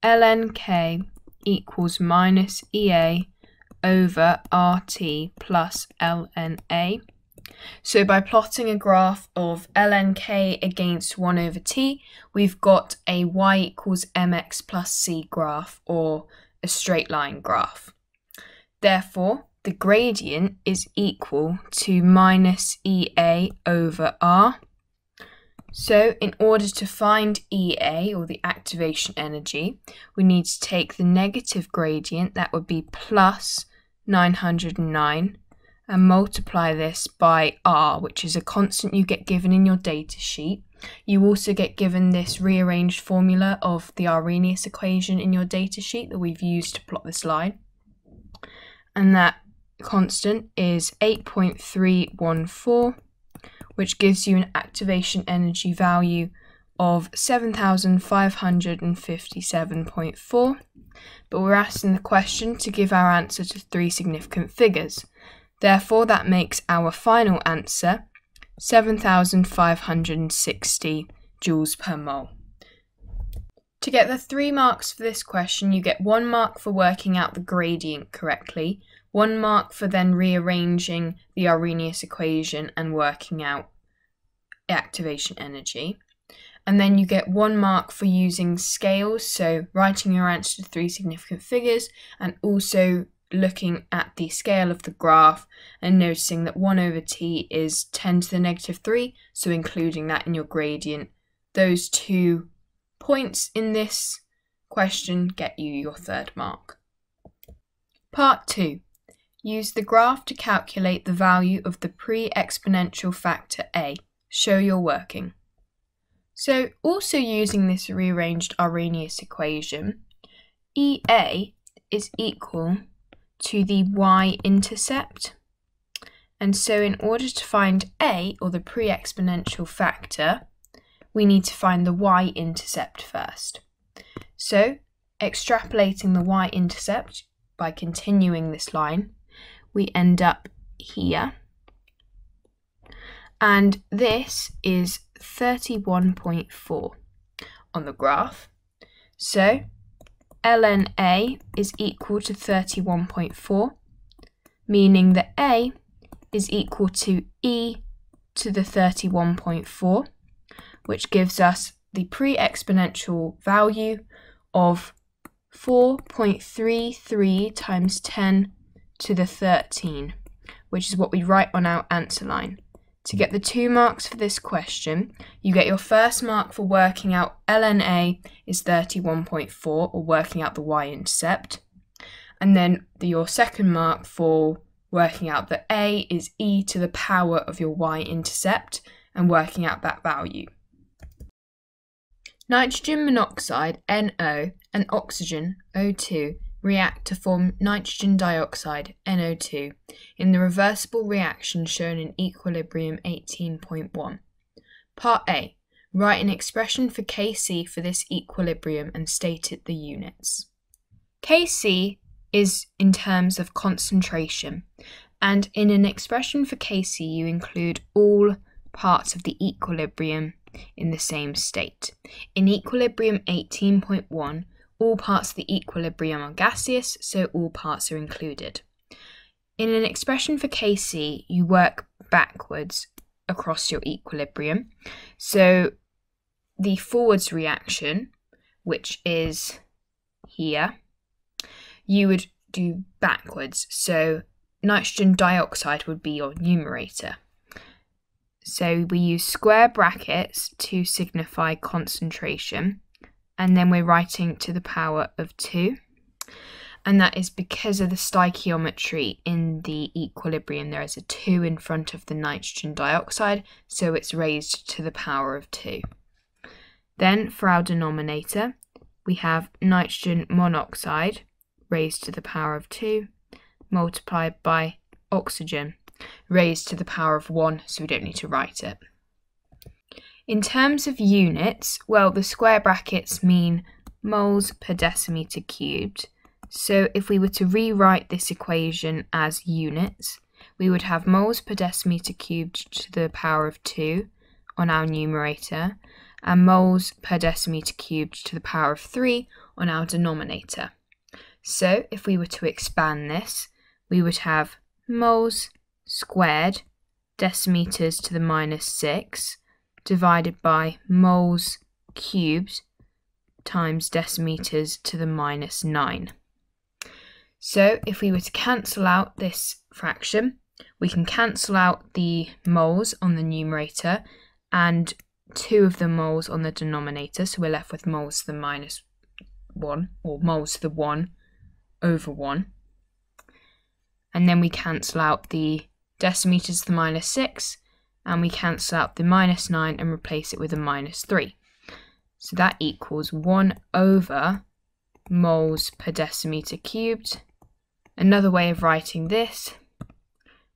lnk equals minus EA over RT plus lna. So by plotting a graph of ln k against 1 over t, we've got a y equals mx plus c graph, or a straight line graph. Therefore, the gradient is equal to minus EA over R. So in order to find EA, or the activation energy, we need to take the negative gradient, that would be plus 909, and multiply this by R, which is a constant you get given in your data sheet. You also get given this rearranged formula of the Arrhenius equation in your data sheet that we've used to plot this line. And that constant is 8.314, which gives you an activation energy value of 7,557.4. But we're asking the question to give our answer to three significant figures. Therefore, that makes our final answer 7,560 joules per mole. To get the three marks for this question, you get one mark for working out the gradient correctly, one mark for then rearranging the Arrhenius equation and working out activation energy. And then you get one mark for using scales, so writing your answer to three significant figures and also looking at the scale of the graph and noticing that 1 over t is 10 to the negative 3, so including that in your gradient. Those two points in this question get you your third mark. Part 2. Use the graph to calculate the value of the pre-exponential factor a. Show your working. So, also using this rearranged Arrhenius equation, EA is equal to the y-intercept. And so in order to find a, or the pre-exponential factor, we need to find the y-intercept first. So extrapolating the y-intercept by continuing this line, we end up here. And this is 31.4 on the graph. So ln A is equal to 31.4, meaning that A is equal to e to the 31.4, which gives us the pre-exponential value of 4.33 times 10 to the 13, which is what we write on our answer line. To get the two marks for this question, you get your first mark for working out LNA is 31.4 or working out the y-intercept. And then the, your second mark for working out that A is e to the power of your y-intercept and working out that value. Nitrogen monoxide, NO, and oxygen, O2, react to form nitrogen dioxide, NO2, in the reversible reaction shown in equilibrium 18.1. Part A. Write an expression for Kc for this equilibrium and state it the units. Kc is in terms of concentration, and in an expression for Kc you include all parts of the equilibrium in the same state. In equilibrium 18.1, all parts of the equilibrium are gaseous, so all parts are included. In an expression for Kc, you work backwards across your equilibrium. So the forwards reaction, which is here, you would do backwards. So nitrogen dioxide would be your numerator. So we use square brackets to signify concentration and then we're writing to the power of 2. And that is because of the stoichiometry in the equilibrium. There is a 2 in front of the nitrogen dioxide, so it's raised to the power of 2. Then for our denominator, we have nitrogen monoxide raised to the power of 2 multiplied by oxygen raised to the power of 1, so we don't need to write it. In terms of units, well, the square brackets mean moles per decimeter cubed. So if we were to rewrite this equation as units, we would have moles per decimeter cubed to the power of 2 on our numerator and moles per decimeter cubed to the power of 3 on our denominator. So if we were to expand this, we would have moles squared decimeters to the minus 6 divided by moles cubed times decimeters to the minus 9. So if we were to cancel out this fraction, we can cancel out the moles on the numerator and two of the moles on the denominator, so we're left with moles to the minus 1, or moles to the 1 over 1. And then we cancel out the decimeters to the minus 6, and we cancel out the minus 9 and replace it with a minus 3. So that equals 1 over moles per decimeter cubed. Another way of writing this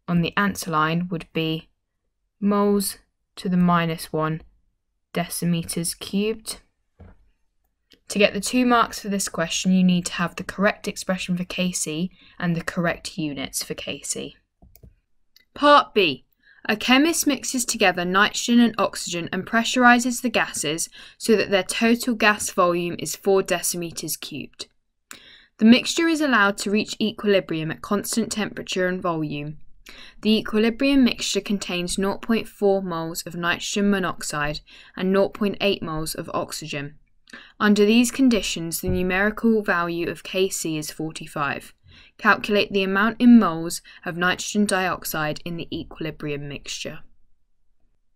on the answer line would be moles to the minus 1 decimeters cubed. To get the two marks for this question, you need to have the correct expression for Kc and the correct units for Kc. Part B. A chemist mixes together nitrogen and oxygen and pressurizes the gases so that their total gas volume is 4 decimeters cubed. The mixture is allowed to reach equilibrium at constant temperature and volume. The equilibrium mixture contains 0.4 moles of nitrogen monoxide and 0.8 moles of oxygen. Under these conditions, the numerical value of Kc is 45. Calculate the amount in moles of nitrogen dioxide in the equilibrium mixture.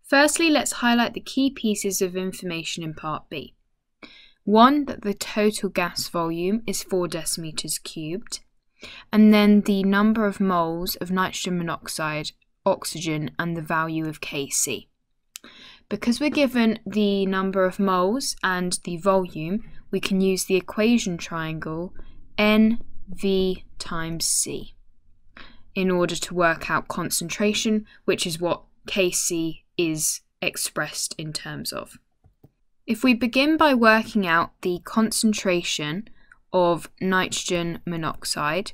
Firstly, let's highlight the key pieces of information in Part B. 1. That the total gas volume is 4 decimeters cubed and then the number of moles of nitrogen monoxide, oxygen, and the value of Kc. Because we're given the number of moles and the volume, we can use the equation triangle NV times C in order to work out concentration, which is what Kc is expressed in terms of. If we begin by working out the concentration of nitrogen monoxide,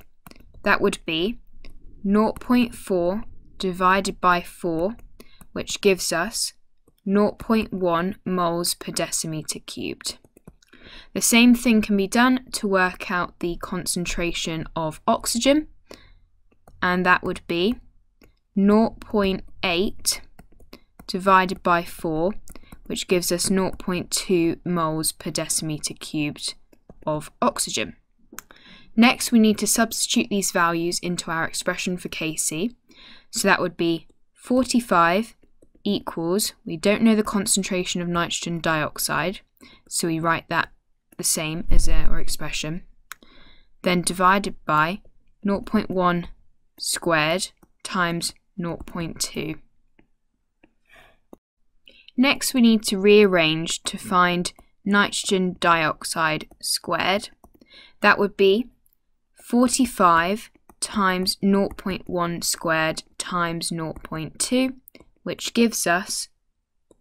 that would be 0.4 divided by 4, which gives us 0.1 moles per decimeter cubed. The same thing can be done to work out the concentration of oxygen, and that would be 0.8 divided by 4, which gives us 0.2 moles per decimeter cubed of oxygen. Next, we need to substitute these values into our expression for Kc. So that would be 45 equals, we don't know the concentration of nitrogen dioxide, so we write that the same as our expression, then divided by 0.1 squared times 0.2. Next, we need to rearrange to find nitrogen dioxide squared. That would be 45 times 0.1 squared times 0.2, which gives us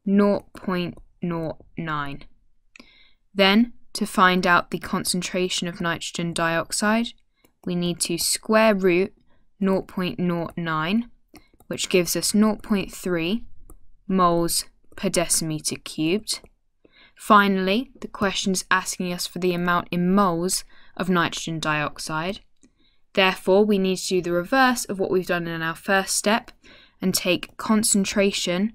0.09. Then, to find out the concentration of nitrogen dioxide, we need to square root 0.09, which gives us 0.3 moles per decimeter cubed. Finally, the question is asking us for the amount in moles of nitrogen dioxide. Therefore, we need to do the reverse of what we've done in our first step and take concentration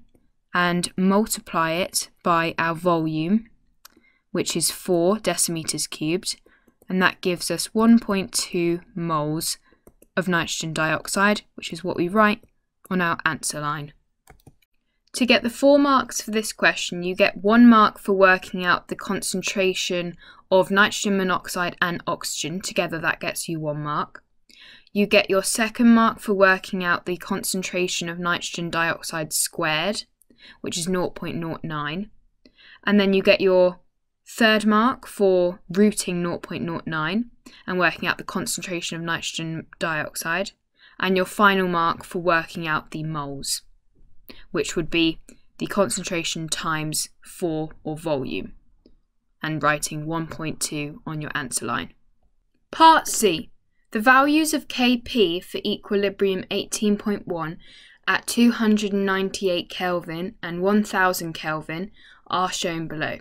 and multiply it by our volume, which is 4 decimeters cubed, and that gives us 1.2 moles of nitrogen dioxide, which is what we write on our answer line. To get the four marks for this question, you get one mark for working out the concentration of nitrogen monoxide and oxygen. Together, that gets you one mark. You get your second mark for working out the concentration of nitrogen dioxide squared, which is 0.09. And then you get your third mark for rooting 0.09 and working out the concentration of nitrogen dioxide. And your final mark for working out the moles which would be the concentration times 4 or volume, and writing 1.2 on your answer line. Part C. The values of Kp for equilibrium 18.1 at 298 Kelvin and 1000 Kelvin are shown below.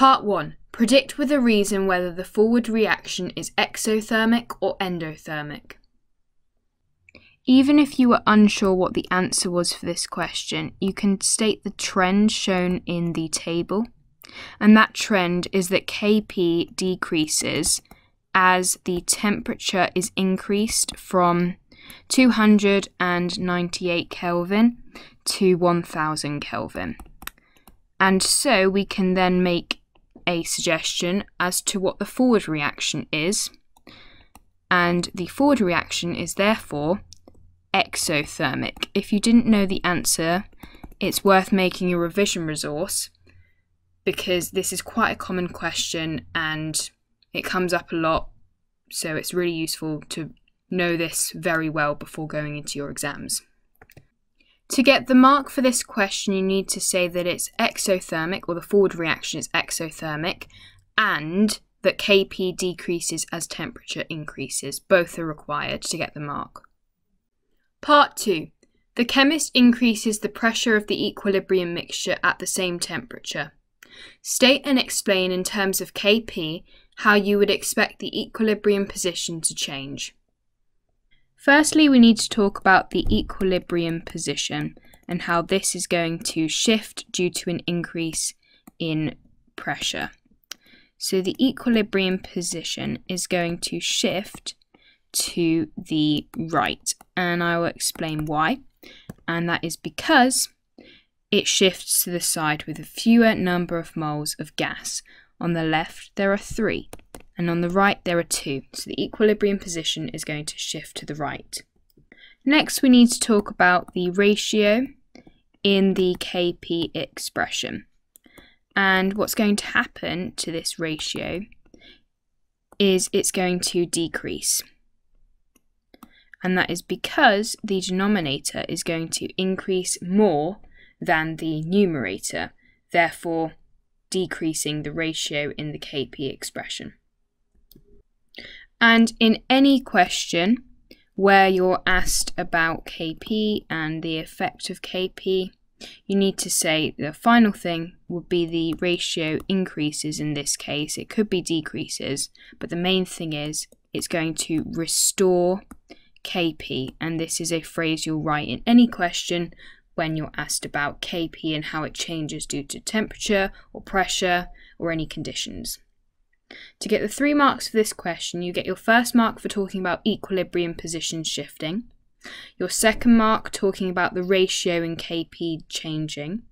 Part 1. Predict with a reason whether the forward reaction is exothermic or endothermic. Even if you were unsure what the answer was for this question, you can state the trend shown in the table. And that trend is that Kp decreases as the temperature is increased from 298 Kelvin to 1000 Kelvin. And so we can then make a suggestion as to what the forward reaction is. And the forward reaction is therefore exothermic. If you didn't know the answer, it's worth making a revision resource because this is quite a common question and it comes up a lot. So it's really useful to know this very well before going into your exams. To get the mark for this question, you need to say that it's exothermic, or the forward reaction is exothermic, and that Kp decreases as temperature increases. Both are required to get the mark. Part 2. The chemist increases the pressure of the equilibrium mixture at the same temperature. State and explain in terms of Kp how you would expect the equilibrium position to change. Firstly, we need to talk about the equilibrium position and how this is going to shift due to an increase in pressure. So the equilibrium position is going to shift to the right, and I will explain why. And that is because it shifts to the side with a fewer number of moles of gas. On the left, there are three, and on the right there are two, so the equilibrium position is going to shift to the right. Next we need to talk about the ratio in the Kp expression. And what's going to happen to this ratio is it's going to decrease. And that is because the denominator is going to increase more than the numerator, therefore decreasing the ratio in the Kp expression. And in any question where you're asked about KP and the effect of KP, you need to say the final thing would be the ratio increases in this case. It could be decreases, but the main thing is it's going to restore KP, and this is a phrase you'll write in any question when you're asked about KP and how it changes due to temperature or pressure or any conditions. To get the three marks for this question, you get your first mark for talking about equilibrium position shifting, your second mark talking about the ratio in Kp changing,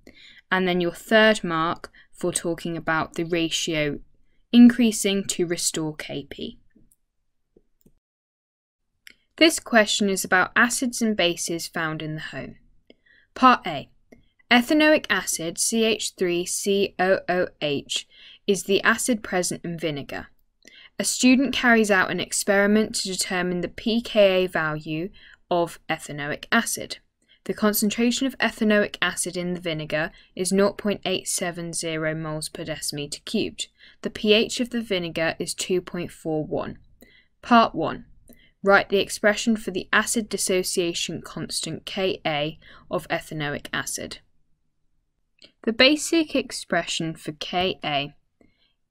and then your third mark for talking about the ratio increasing to restore Kp. This question is about acids and bases found in the home. Part A. Ethanoic acid CH3COOH is the acid present in vinegar. A student carries out an experiment to determine the pKa value of ethanoic acid. The concentration of ethanoic acid in the vinegar is 0.870 moles per decimeter cubed. The pH of the vinegar is 2.41. Part 1. Write the expression for the acid dissociation constant Ka of ethanoic acid. The basic expression for Ka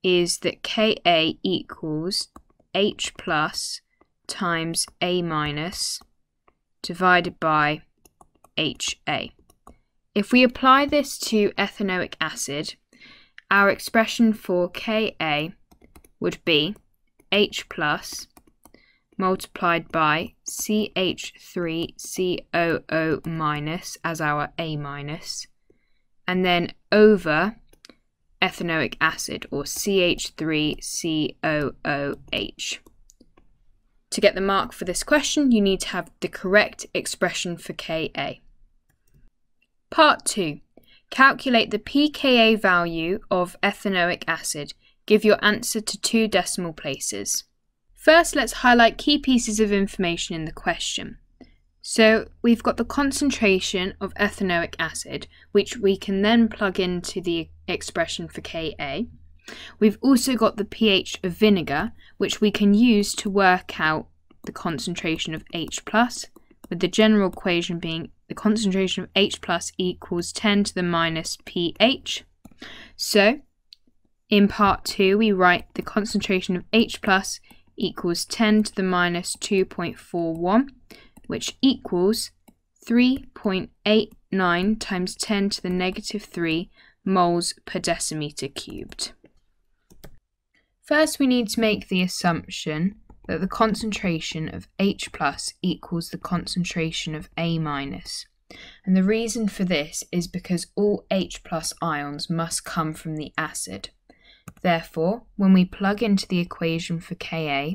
is that Ka equals H plus times A minus divided by HA. If we apply this to ethanoic acid, our expression for Ka would be H plus multiplied by CH3COO minus as our A minus, and then over ethanoic acid or CH3COOH. To get the mark for this question, you need to have the correct expression for Ka. Part 2. Calculate the pKa value of ethanoic acid. Give your answer to two decimal places. First, let's highlight key pieces of information in the question. So we've got the concentration of ethanoic acid, which we can then plug into the expression for Ka. We've also got the pH of vinegar, which we can use to work out the concentration of H plus, with the general equation being the concentration of H plus equals 10 to the minus pH. So, in part 2, we write the concentration of H plus equals 10 to the minus 2.41, which equals 3.89 times 10 to the negative 3 moles per decimeter cubed. First, we need to make the assumption that the concentration of H plus equals the concentration of A minus. And the reason for this is because all H plus ions must come from the acid. Therefore, when we plug into the equation for Ka,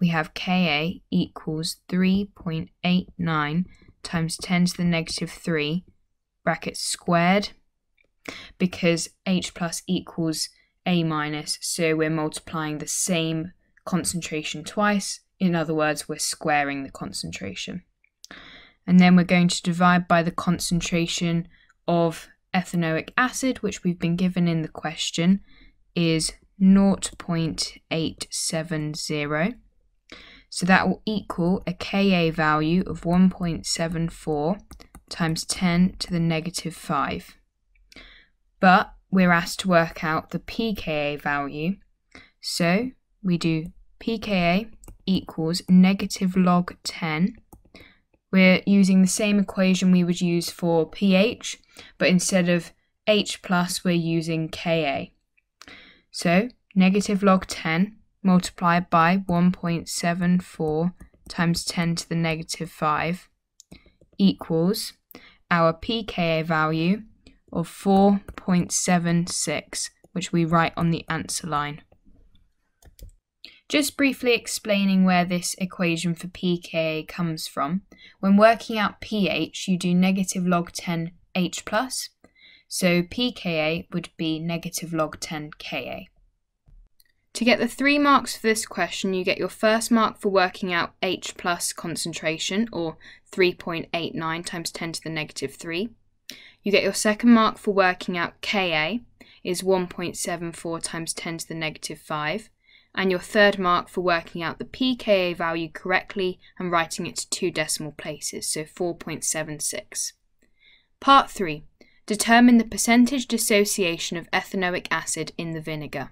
we have Ka equals 3.89 times 10 to the negative 3 brackets squared because H plus equals A minus, so we're multiplying the same concentration twice. In other words, we're squaring the concentration. And then we're going to divide by the concentration of ethanoic acid, which we've been given in the question, is 0.870. So that will equal a Ka value of 1.74 times 10 to the negative 5. But we're asked to work out the pKa value. So we do pKa equals negative log 10. We're using the same equation we would use for pH, but instead of H plus, we're using Ka. So negative log 10 multiplied by 1.74 times 10 to the negative 5 equals our pKa value of 4.76, which we write on the answer line. Just briefly explaining where this equation for pKa comes from. When working out pH, you do negative log 10 H plus, so pKa would be negative log 10 Ka. To get the three marks for this question, you get your first mark for working out H plus concentration, or 3.89 times 10 to the negative 3. You get your second mark for working out Ka, is 1.74 times 10 to the negative 5 and your third mark for working out the pKa value correctly and writing it to two decimal places, so 4.76. Part 3. Determine the percentage dissociation of ethanoic acid in the vinegar.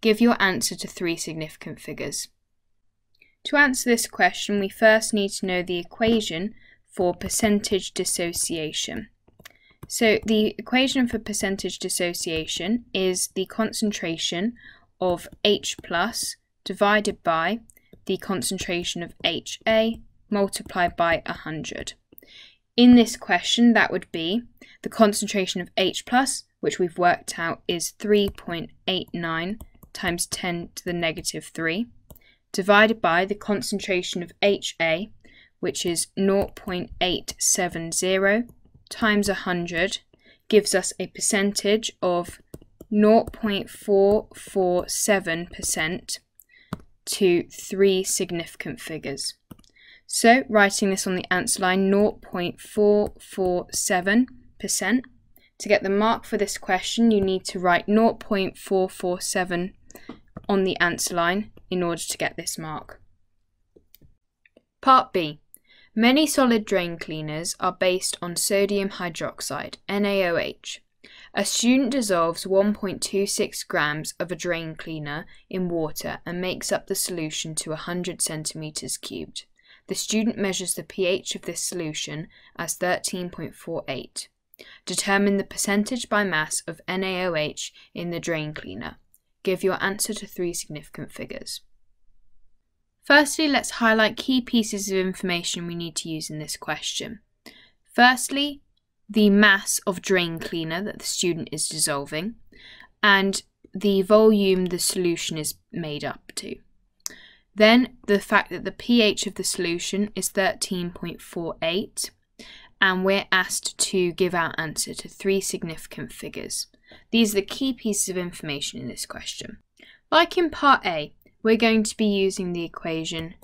Give your answer to three significant figures. To answer this question, we first need to know the equation for percentage dissociation. So the equation for percentage dissociation is the concentration of H plus divided by the concentration of HA multiplied by 100. In this question, that would be the concentration of H plus, which we've worked out is 3.89 times 10 to the negative 3, divided by the concentration of HA, which is 0.870 times 100, gives us a percentage of 0.447% to three significant figures. So, writing this on the answer line 0.447%. To get the mark for this question, you need to write 0.447 on the answer line in order to get this mark. Part B. Many solid drain cleaners are based on sodium hydroxide, NaOH. A student dissolves 1.26 grams of a drain cleaner in water and makes up the solution to 100 centimeters cubed. The student measures the pH of this solution as 13.48. Determine the percentage by mass of NaOH in the drain cleaner. Give your answer to three significant figures. Firstly, let's highlight key pieces of information we need to use in this question. Firstly, the mass of drain cleaner that the student is dissolving, and the volume the solution is made up to. Then the fact that the pH of the solution is 13.48, and we're asked to give our answer to three significant figures. These are the key pieces of information in this question. Like in part A, we're going to be using the equation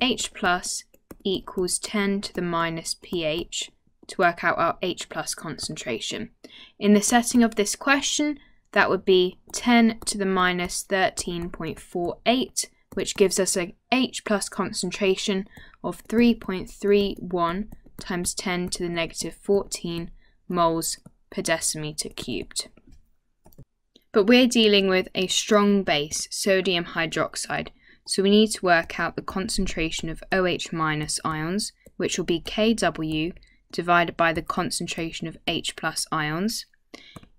H plus equals 10 to the minus pH to work out our H plus concentration. In the setting of this question, that would be 10 to the minus 13.48, which gives us a H plus concentration of 3.31 times 10 to the negative 14 moles per decimeter cubed. But we're dealing with a strong base, sodium hydroxide, so we need to work out the concentration of OH minus ions, which will be Kw divided by the concentration of H plus ions.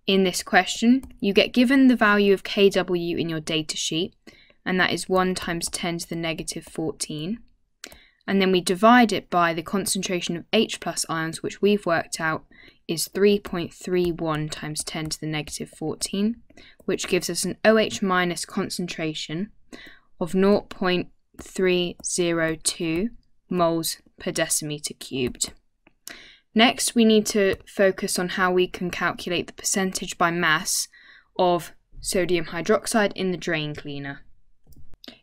In this question, you get given the value of Kw in your data sheet, and that is 1 times 10 to the negative 14. And then we divide it by the concentration of H plus ions, which we've worked out is 3.31 times 10 to the negative 14, which gives us an OH minus concentration of 0.302 moles per decimeter cubed. Next, we need to focus on how we can calculate the percentage by mass of sodium hydroxide in the drain cleaner.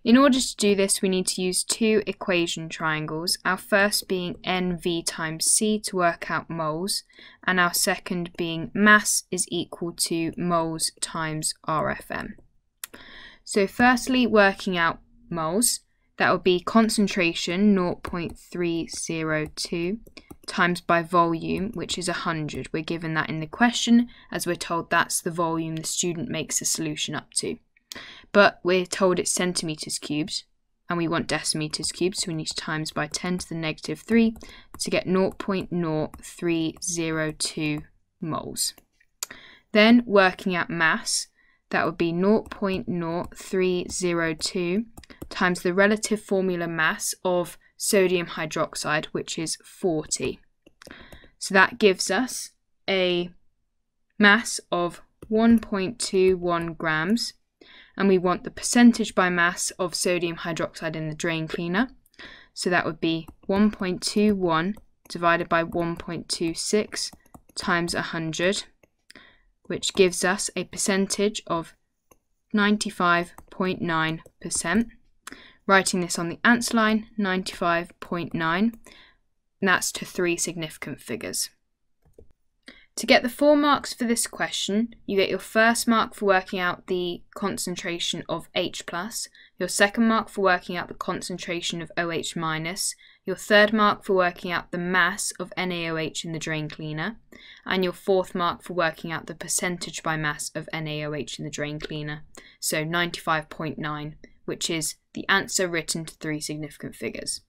In order to do this, we need to use two equation triangles, our first being NV times C to work out moles, and our second being mass is equal to moles times RFM. So firstly, working out moles, that would be concentration 0.302 times by volume, which is 100. We're given that in the question, as we're told that's the volume the student makes a solution up to. But we're told it's centimetres cubed, and we want decimeters cubed, so we need to times by 10 to the negative 3 to get 0.0302 moles. Then working out mass, that would be 0.0302 times the relative formula mass of sodium hydroxide, which is 40. So that gives us a mass of 1.21 grams, and we want the percentage by mass of sodium hydroxide in the drain cleaner. So that would be 1.21 divided by 1.26 times 100, which gives us a percentage of 95.9%. Writing this on the answer line, 95.9, that's to three significant figures. To get the four marks for this question, you get your first mark for working out the concentration of H+, your second mark for working out the concentration of OH-, minus, your third mark for working out the mass of NaOH in the drain cleaner, and your fourth mark for working out the percentage by mass of NaOH in the drain cleaner, so 95.9, which is the answer written to three significant figures.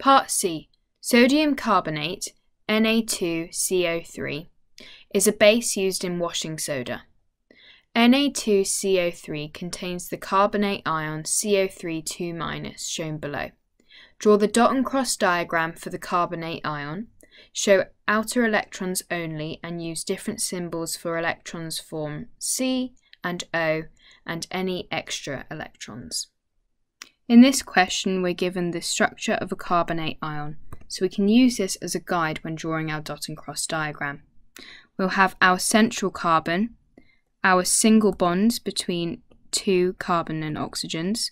Part C Sodium carbonate, Na2CO3, is a base used in washing soda. Na2CO3 contains the carbonate ion CO3 2 shown below. Draw the dot and cross diagram for the carbonate ion. Show outer electrons only and use different symbols for electrons form C and O and any extra electrons. In this question, we're given the structure of a carbonate ion, so we can use this as a guide when drawing our dot and cross diagram. We'll have our central carbon, our single bond between two carbon and oxygens,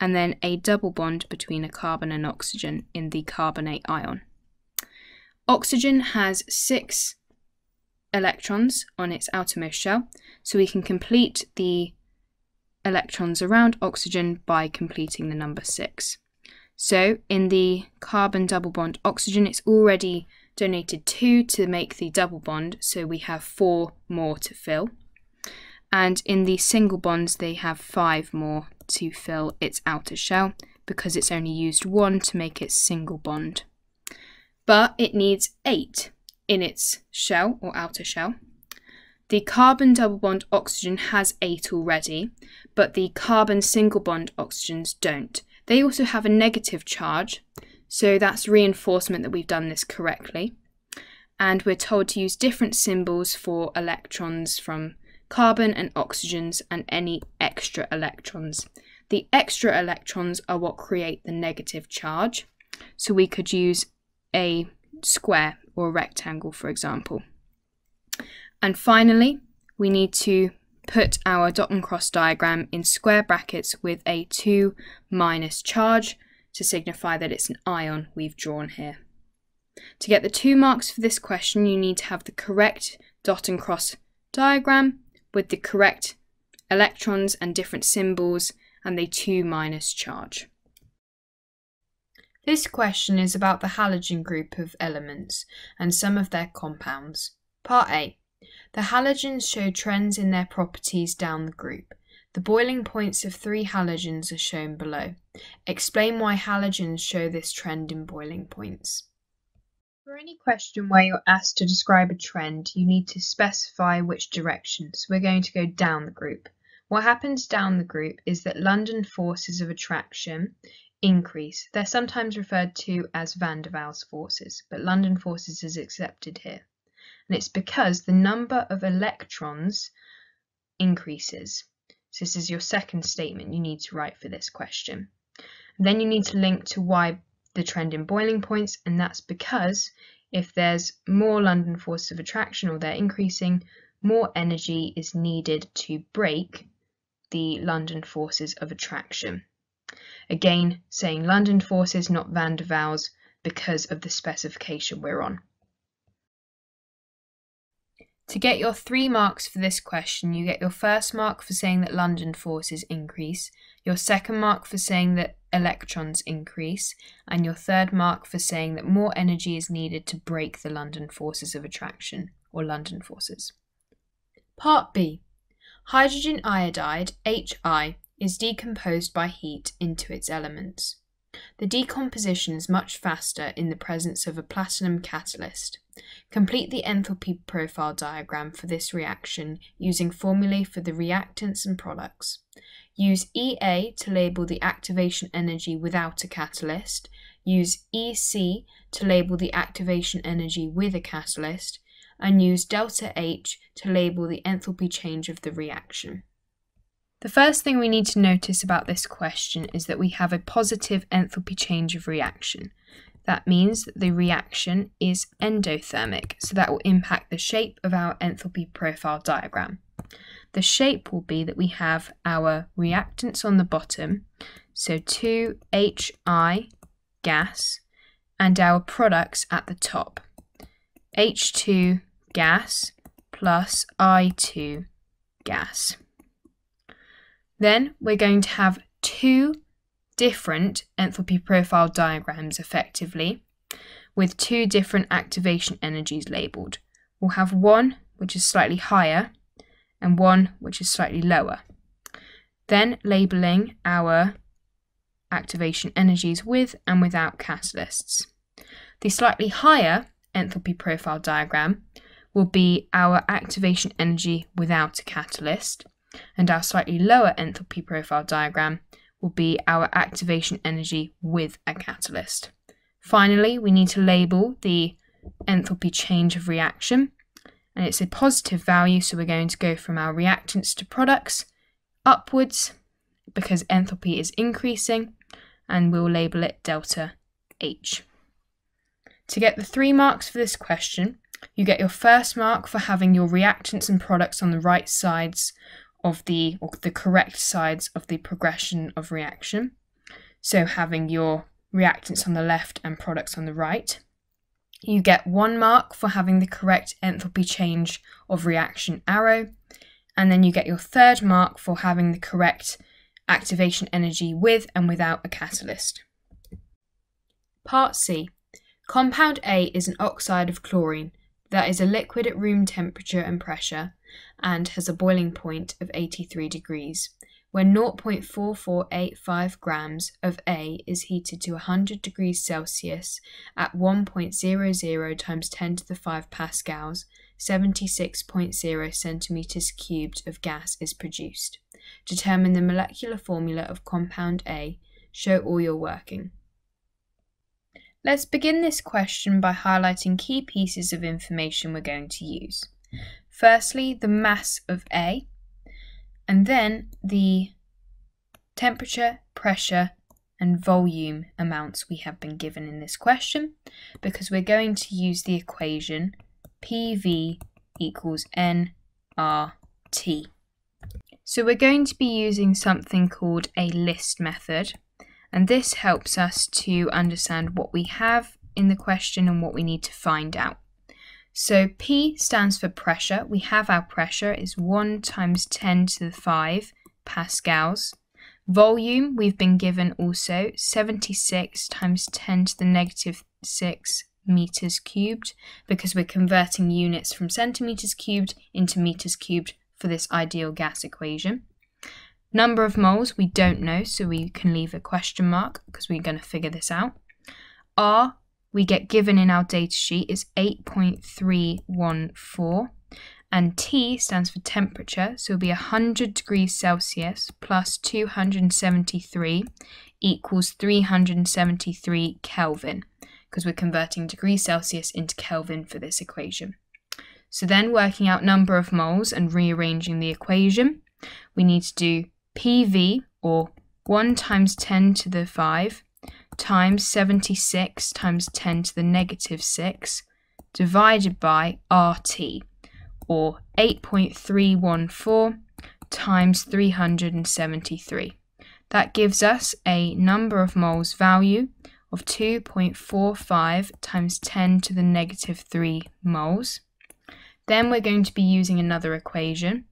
and then a double bond between a carbon and oxygen in the carbonate ion. Oxygen has six electrons on its outermost shell, so we can complete the electrons around oxygen by completing the number 6. So in the carbon double bond oxygen, it's already donated 2 to make the double bond, so we have 4 more to fill. And in the single bonds, they have 5 more to fill its outer shell because it's only used 1 to make its single bond. But it needs 8 in its shell or outer shell. The carbon double bond oxygen has 8 already, but the carbon single bond oxygens don't. They also have a negative charge, so that's reinforcement that we've done this correctly. And we're told to use different symbols for electrons from carbon and oxygens and any extra electrons. The extra electrons are what create the negative charge, so we could use a square or a rectangle, for example. And finally, we need to put our dot and cross diagram in square brackets with a 2 minus charge to signify that it's an ion we've drawn here. To get the two marks for this question, you need to have the correct dot and cross diagram with the correct electrons and different symbols and the 2 minus charge. This question is about the halogen group of elements and some of their compounds. Part A. The halogens show trends in their properties down the group. The boiling points of three halogens are shown below. Explain why halogens show this trend in boiling points. For any question where you're asked to describe a trend, you need to specify which direction. So we're going to go down the group. What happens down the group is that London forces of attraction increase. They're sometimes referred to as van der Waals forces, but London forces is accepted here. And it's because the number of electrons increases. So this is your second statement you need to write for this question. And then you need to link to why the trend in boiling points, and that's because if there's more London forces of attraction or they're increasing, more energy is needed to break the London forces of attraction. Again, saying London forces, not van der Waals, because of the specification we're on. To get your three marks for this question, you get your first mark for saying that London forces increase, your second mark for saying that electrons increase, and your third mark for saying that more energy is needed to break the London forces of attraction, or London forces. Part B. Hydrogen iodide, HI, is decomposed by heat into its elements. The decomposition is much faster in the presence of a platinum catalyst. Complete the enthalpy profile diagram for this reaction using formulae for the reactants and products. Use EA to label the activation energy without a catalyst. Use EC to label the activation energy with a catalyst. And use delta H to label the enthalpy change of the reaction. The first thing we need to notice about this question is that we have a positive enthalpy change of reaction. That means that the reaction is endothermic, so that will impact the shape of our enthalpy profile diagram. The shape will be that we have our reactants on the bottom, so 2HI gas, and our products at the top, H2 gas plus I2 gas. Then we're going to have two different enthalpy profile diagrams effectively with two different activation energies labelled. We'll have one which is slightly higher and one which is slightly lower. Then labelling our activation energies with and without catalysts. The slightly higher enthalpy profile diagram will be our activation energy without a catalyst, and our slightly lower enthalpy profile diagram will be our activation energy with a catalyst. Finally, we need to label the enthalpy change of reaction, and it's a positive value, so we're going to go from our reactants to products upwards because enthalpy is increasing, and we'll label it delta H. To get the three marks for this question, you get your first mark for having your reactants and products on the right sides of the or the correct sides of the progression of reaction. So having your reactants on the left and products on the right. You get one mark for having the correct enthalpy change of reaction arrow, and then you get your third mark for having the correct activation energy with and without a catalyst. Part C. Compound A is an oxide of chlorine that is a liquid at room temperature and pressure and has a boiling point of 83 degrees. When 0.4485 grams of A is heated to 100 degrees Celsius at 1.00 times 10 to the 5 pascals, 76.0 centimeters cubed of gas is produced. Determine the molecular formula of compound A. Show all your working. Let's begin this question by highlighting key pieces of information we're going to use. Firstly, the mass of A, and then the temperature, pressure, and volume amounts we have been given in this question because we're going to use the equation PV equals nRT. So we're going to be using something called a list method and this helps us to understand what we have in the question and what we need to find out. So P stands for pressure. We have our pressure is 1 times 10 to the 5 pascals. Volume, we've been given also 76 times 10 to the negative 6 meters cubed because we're converting units from centimeters cubed into meters cubed for this ideal gas equation. Number of moles we don't know, so we can leave a question mark because we're going to figure this out. R we get given in our data sheet is 8.314 and T stands for temperature, so it'll be 100 degrees Celsius plus 273 equals 373 Kelvin because we're converting degrees Celsius into Kelvin for this equation. So then working out number of moles and rearranging the equation, we need to do PV or 1 times 10 to the 5 times 76 times 10 to the negative 6 divided by RT or 8.314 times 373. That gives us a number of moles value of 2.45 times 10 to the negative 3 moles. Then we're going to be using another equation.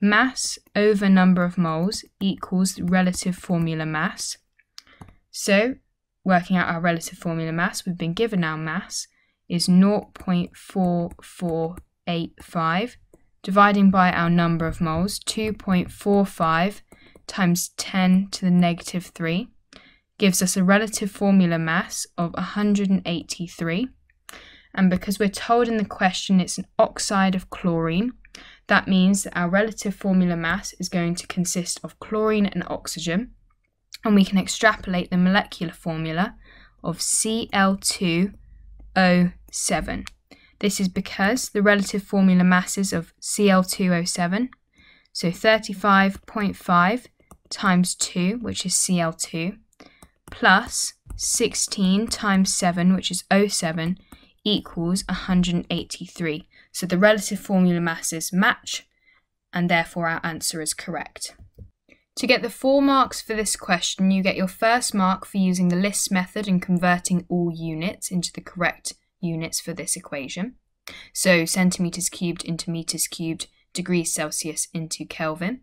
Mass over number of moles equals relative formula mass. So, working out our relative formula mass, we've been given our mass is 0.4485 dividing by our number of moles, 2.45 times 10 to the negative 3 gives us a relative formula mass of 183. And because we're told in the question it's an oxide of chlorine, that means that our relative formula mass is going to consist of chlorine and oxygen. And we can extrapolate the molecular formula of Cl2O7. This is because the relative formula masses of Cl2O7, so 35.5 times 2, which is Cl2, plus 16 times 7, which is O7, equals 183. So the relative formula masses match, and therefore our answer is correct. To get the four marks for this question, you get your first mark for using the list method and converting all units into the correct units for this equation. So centimetres cubed into metres cubed, degrees Celsius into Kelvin.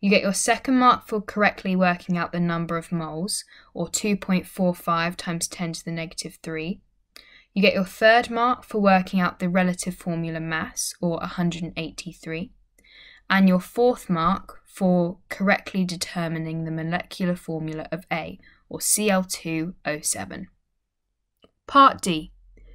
You get your second mark for correctly working out the number of moles, or 2.45 times 10 to the negative 3. You get your third mark for working out the relative formula mass, or 183. And your fourth mark for correctly determining the molecular formula of A, or Cl2O7. Part D.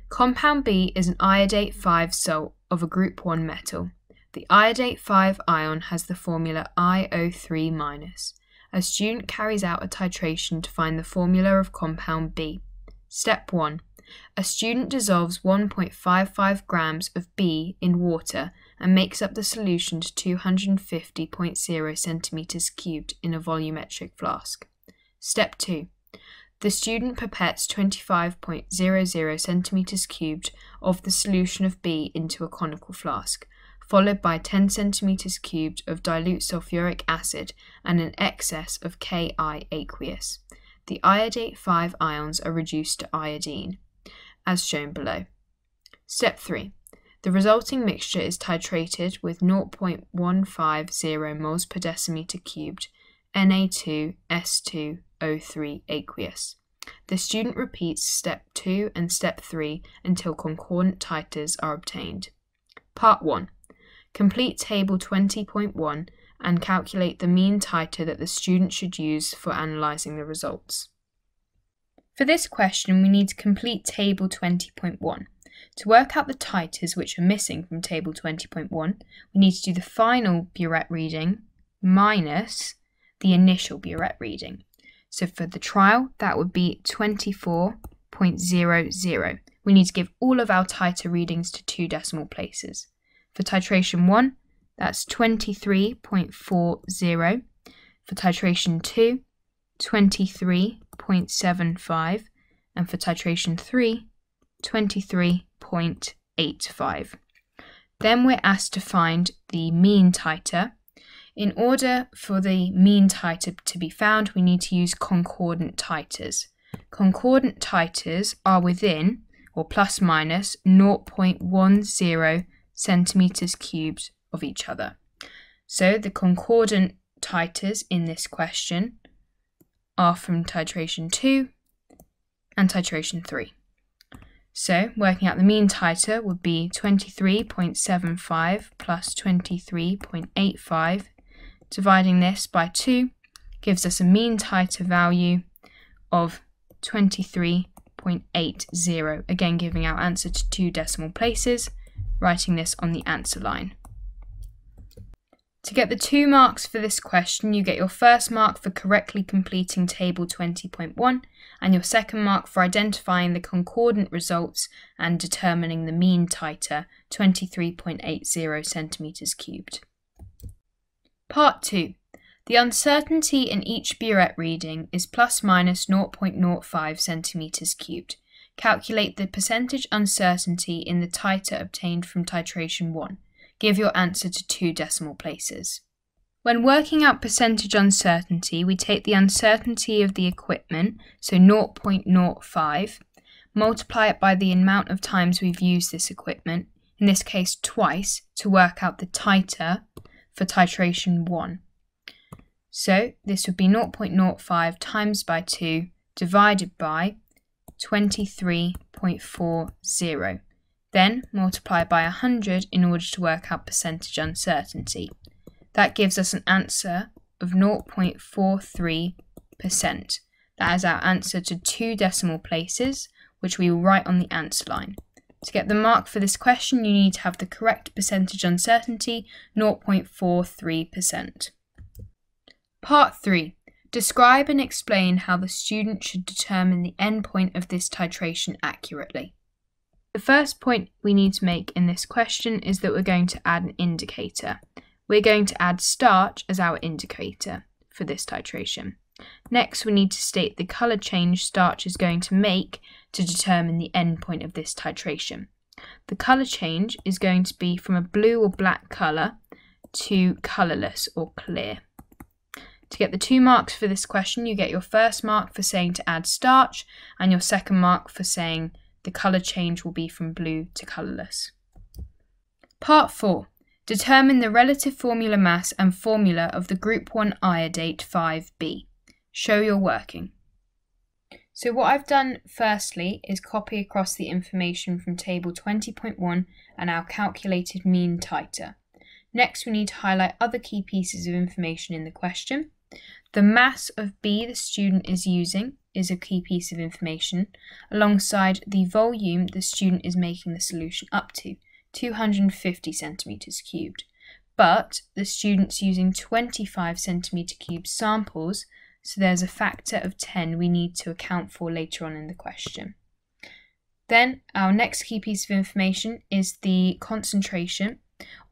Compound B is an iodate 5 salt of a group 1 metal. The iodate 5 ion has the formula IO3-. A student carries out a titration to find the formula of compound B. Step 1. A student dissolves 1.55 grams of B in water and makes up the solution to 250.0 centimeters cubed in a volumetric flask. Step 2. The student pipettes 25.00 centimeters cubed of the solution of B into a conical flask followed by 10 centimeters cubed of dilute sulfuric acid and an excess of KI aqueous. The iodate 5 ions are reduced to iodine, as shown below. Step 3. The resulting mixture is titrated with 0.150 moles per decimeter cubed Na2S2O3 aqueous. The student repeats step 2 and step 3 until concordant titers are obtained. Part 1 Complete Table 20.1 and calculate the mean titer that the student should use for analysing the results. For this question, we need to complete Table 20.1. To work out the titers which are missing from Table 20.1, we need to do the final burette reading minus the initial burette reading. So for the trial, that would be 24.00. We need to give all of our titer readings to two decimal places. For titration 1, that's 23.40. For titration 2, 23.75. And for titration 3, 23.85. Then we're asked to find the mean titer. In order for the mean titer to be found, we need to use concordant titers. Concordant titers are within or plus minus 0.10 centimeters cubed of each other. So the concordant titers in this question are from titration 2 and titration 3. So working out the mean titer would be 23.75 plus 23.85. Dividing this by 2 gives us a mean titer value of 23.80. Again, giving our answer to two decimal places, writing this on the answer line. To get the two marks for this question, you get your first mark for correctly completing table 20.1 and your second mark for identifying the concordant results and determining the mean titer, 23.80 centimeters cubed. Part 2. The uncertainty in each burette reading is plus minus 0.05 centimeters cubed. Calculate the percentage uncertainty in the titer obtained from titration 1. Give your answer to two decimal places. When working out percentage uncertainty, we take the uncertainty of the equipment, so 0.05, multiply it by the amount of times we've used this equipment, in this case twice, to work out the titer for titration 1. So this would be 0.05 times by 2 divided by 23.40. Then multiply by 100 in order to work out percentage uncertainty. That gives us an answer of 0.43%. That is our answer to two decimal places, which we will write on the answer line. To get the mark for this question, you need to have the correct percentage uncertainty, 0.43%. Part 3. Describe and explain how the student should determine the endpoint of this titration accurately. The first point we need to make in this question is that we're going to add an indicator. We're going to add starch as our indicator for this titration. Next, we need to state the colour change starch is going to make to determine the endpoint of this titration. The colour change is going to be from a blue or black colour to colourless or clear. To get the two marks for this question, you get your first mark for saying to add starch and your second mark for saying the colour change will be from blue to colourless. Part 4. Determine the relative formula mass and formula of the group 1 iodate 5B. Show your working. So what I've done firstly is copy across the information from table 20.1 and our calculated mean titer. Next we need to highlight other key pieces of information in the question. The mass of B the student is using is a key piece of information, alongside the volume the student is making the solution up to, 250 centimetres cubed. But the student's using 25 centimetre cube samples, so there's a factor of 10 we need to account for later on in the question. Then our next key piece of information is the concentration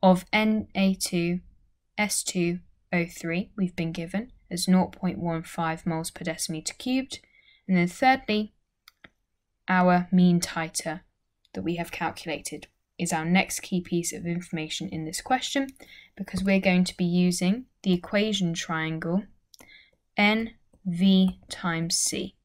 of Na2S2O3 we've been given as 0.15 moles per decimeter cubed and then thirdly, our mean titer that we have calculated is our next key piece of information in this question because we're going to be using the equation triangle NV times C.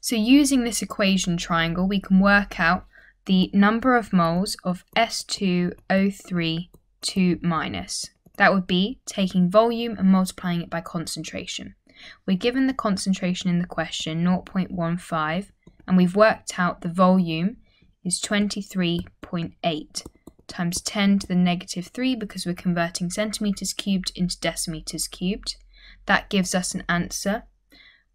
So using this equation triangle, we can work out the number of moles of S2O3 2 minus. That would be taking volume and multiplying it by concentration. We're given the concentration in the question, 0.15, and we've worked out the volume is 23.8 times 10 to the negative 3 because we're converting centimetres cubed into decimetres cubed. That gives us an answer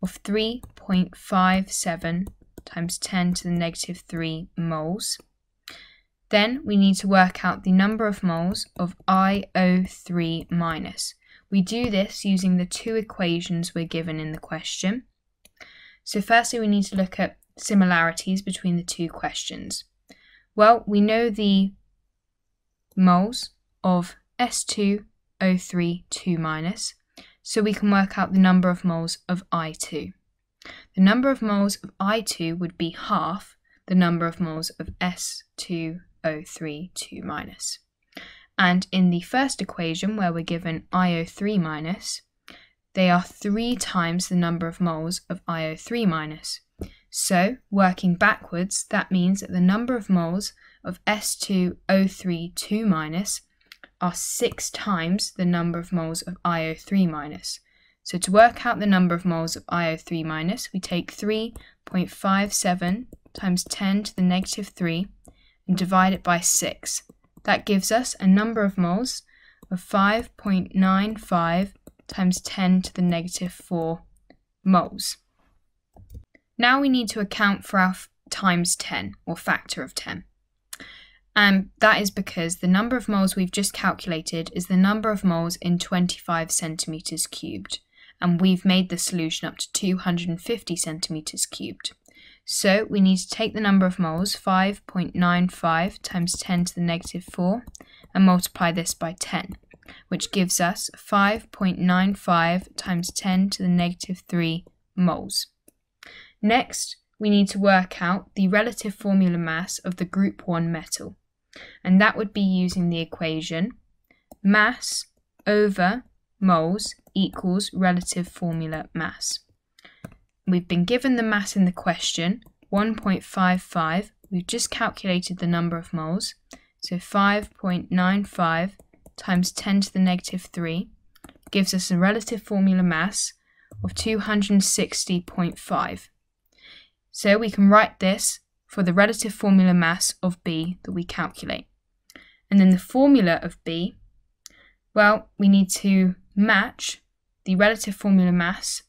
of 3.57 times 10 to the negative 3 moles. Then we need to work out the number of moles of IO3 minus. We do this using the two equations we're given in the question. So firstly, we need to look at similarities between the two questions. Well, we know the moles of S2O3 2 minus, so we can work out the number of moles of I2. The number of moles of I2 would be half the number of moles of S2O3 2 minus. And in the first equation, where we're given IO3 minus, they are three times the number of moles of IO3 minus. So, working backwards, that means that the number of moles of S2O3 2 minus are 6 times the number of moles of IO3 minus. So to work out the number of moles of IO3 minus, we take 3.57 times 10 to the negative 3 and divide it by 6. That gives us a number of moles of 5.95 times 10 to the negative 4 moles. Now we need to account for our times 10, or factor of 10. And that is because the number of moles we've just calculated is the number of moles in 25 centimetres cubed. And we've made the solution up to 250 centimetres cubed. So we need to take the number of moles, 5.95 times 10 to the negative 4, and multiply this by 10, which gives us 5.95 times 10 to the negative 3 moles. Next, we need to work out the relative formula mass of the group 1 metal and that would be using the equation mass over moles equals relative formula mass. We've been given the mass in the question, 1.55. We've just calculated the number of moles, so 5.95 times 10 to the negative 3 gives us a relative formula mass of 260.5. So we can write this for the relative formula mass of B that we calculate. And then the formula of B, well, we need to match the relative formula mass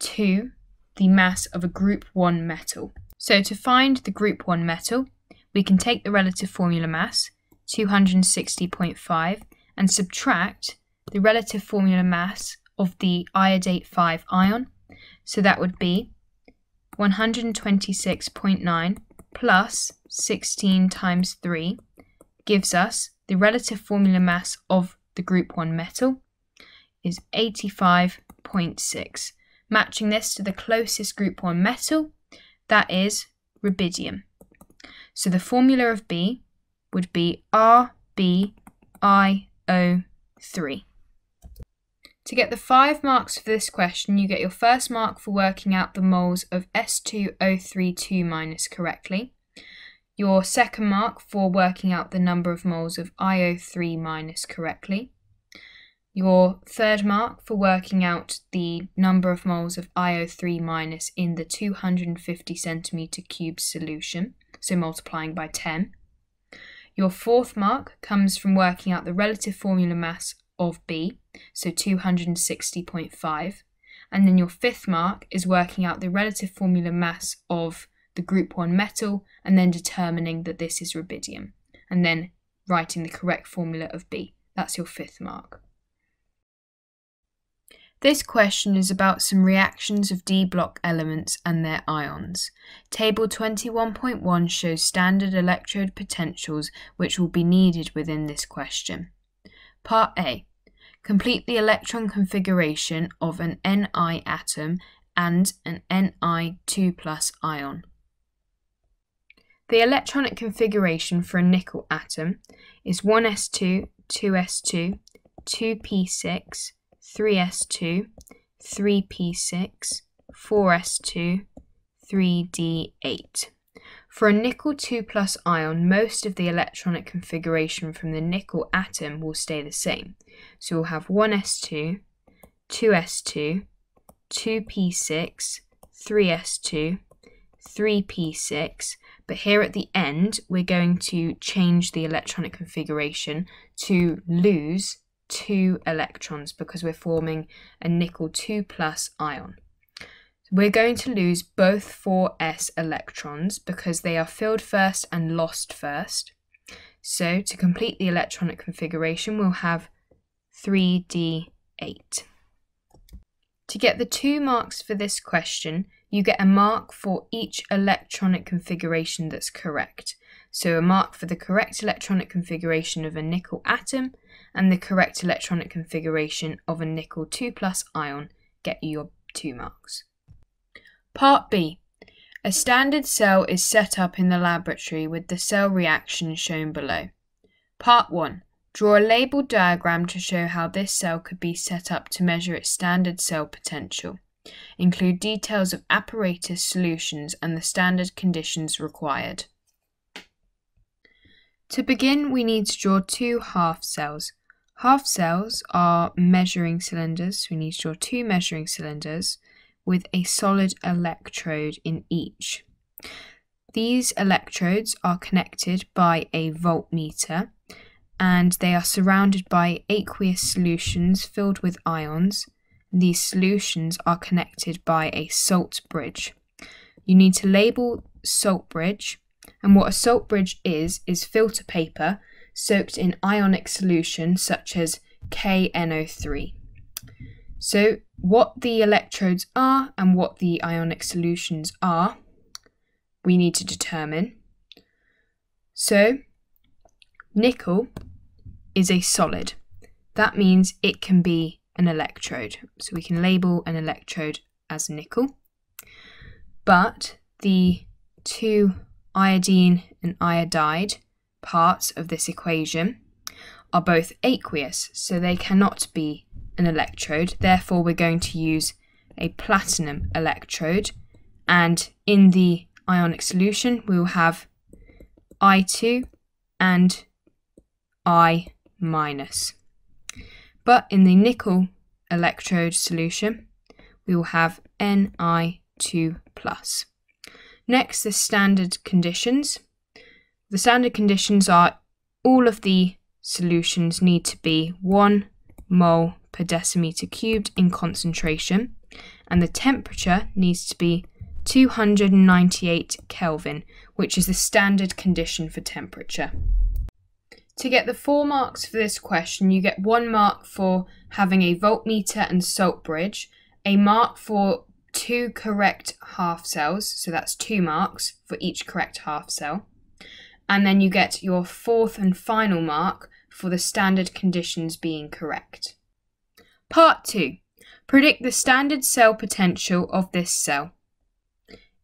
to the mass of a group 1 metal. So to find the group 1 metal, we can take the relative formula mass, 260.5, and subtract the relative formula mass of the iodate 5 ion. So that would be 126.9 plus 16 times 3 gives us the relative formula mass of the group 1 metal is 85.6. Matching this to the closest group 1 metal, that is rubidium. So the formula of B would be RBIO3. To get the 5 marks for this question, you get your first mark for working out the moles of S2O32 minus correctly, your second mark for working out the number of moles of IO3 minus correctly, your third mark for working out the number of moles of IO3 minus in the 250 centimetre cube solution, so multiplying by 10. Your fourth mark comes from working out the relative formula mass of B, so 260.5. And then your fifth mark is working out the relative formula mass of the group 1 metal and then determining that this is rubidium. And then writing the correct formula of B. That's your fifth mark. This question is about some reactions of D block elements and their ions. Table 21.1 shows standard electrode potentials which will be needed within this question. Part A. Complete the electron configuration of an Ni atom and an Ni2 plus ion. The electronic configuration for a nickel atom is 1s2, 2s2, 2p6, 3s2, 3p6, 4s2, 3d8. For a nickel 2 plus ion, most of the electronic configuration from the nickel atom will stay the same. So we'll have 1s2, 2s2, 2p6, 3s2, 3p6, but here at the end we're going to change the electronic configuration to lose two electrons because we're forming a nickel 2 plus ion. We're going to lose both 4s electrons because they are filled first and lost first. So to complete the electronic configuration, we'll have 3d8. To get the two marks for this question, you get a mark for each electronic configuration that's correct. So a mark for the correct electronic configuration of a nickel atom and the correct electronic configuration of a nickel 2 plus ion get you your two marks. Part B. A standard cell is set up in the laboratory with the cell reaction shown below. Part 1. Draw a labeled diagram to show how this cell could be set up to measure its standard cell potential. Include details of apparatus solutions and the standard conditions required. To begin, we need to draw two half cells. Half cells are measuring cylinders. We need to draw two measuring cylinders with a solid electrode in each. These electrodes are connected by a voltmeter and they are surrounded by aqueous solutions filled with ions. These solutions are connected by a salt bridge. You need to label salt bridge, and what a salt bridge is, is filter paper soaked in ionic solution such as KNO3. So, what the electrodes are and what the ionic solutions are, we need to determine. So, nickel is a solid. That means it can be an electrode. So we can label an electrode as nickel. But the two iodine and iodide parts of this equation are both aqueous, so they cannot be an electrode. Therefore, we're going to use a platinum electrode. And in the ionic solution, we will have I2 and I minus. But in the nickel electrode solution, we will have Ni2 plus. Next, the standard conditions. The standard conditions are all of the solutions need to be 1 mole per decimeter cubed in concentration, and the temperature needs to be 298 Kelvin, which is the standard condition for temperature. To get the four marks for this question, you get one mark for having a voltmeter and salt bridge, a mark for two correct half cells, so that's two marks for each correct half cell, and then you get your fourth and final mark for the standard conditions being correct. Part 2. Predict the standard cell potential of this cell.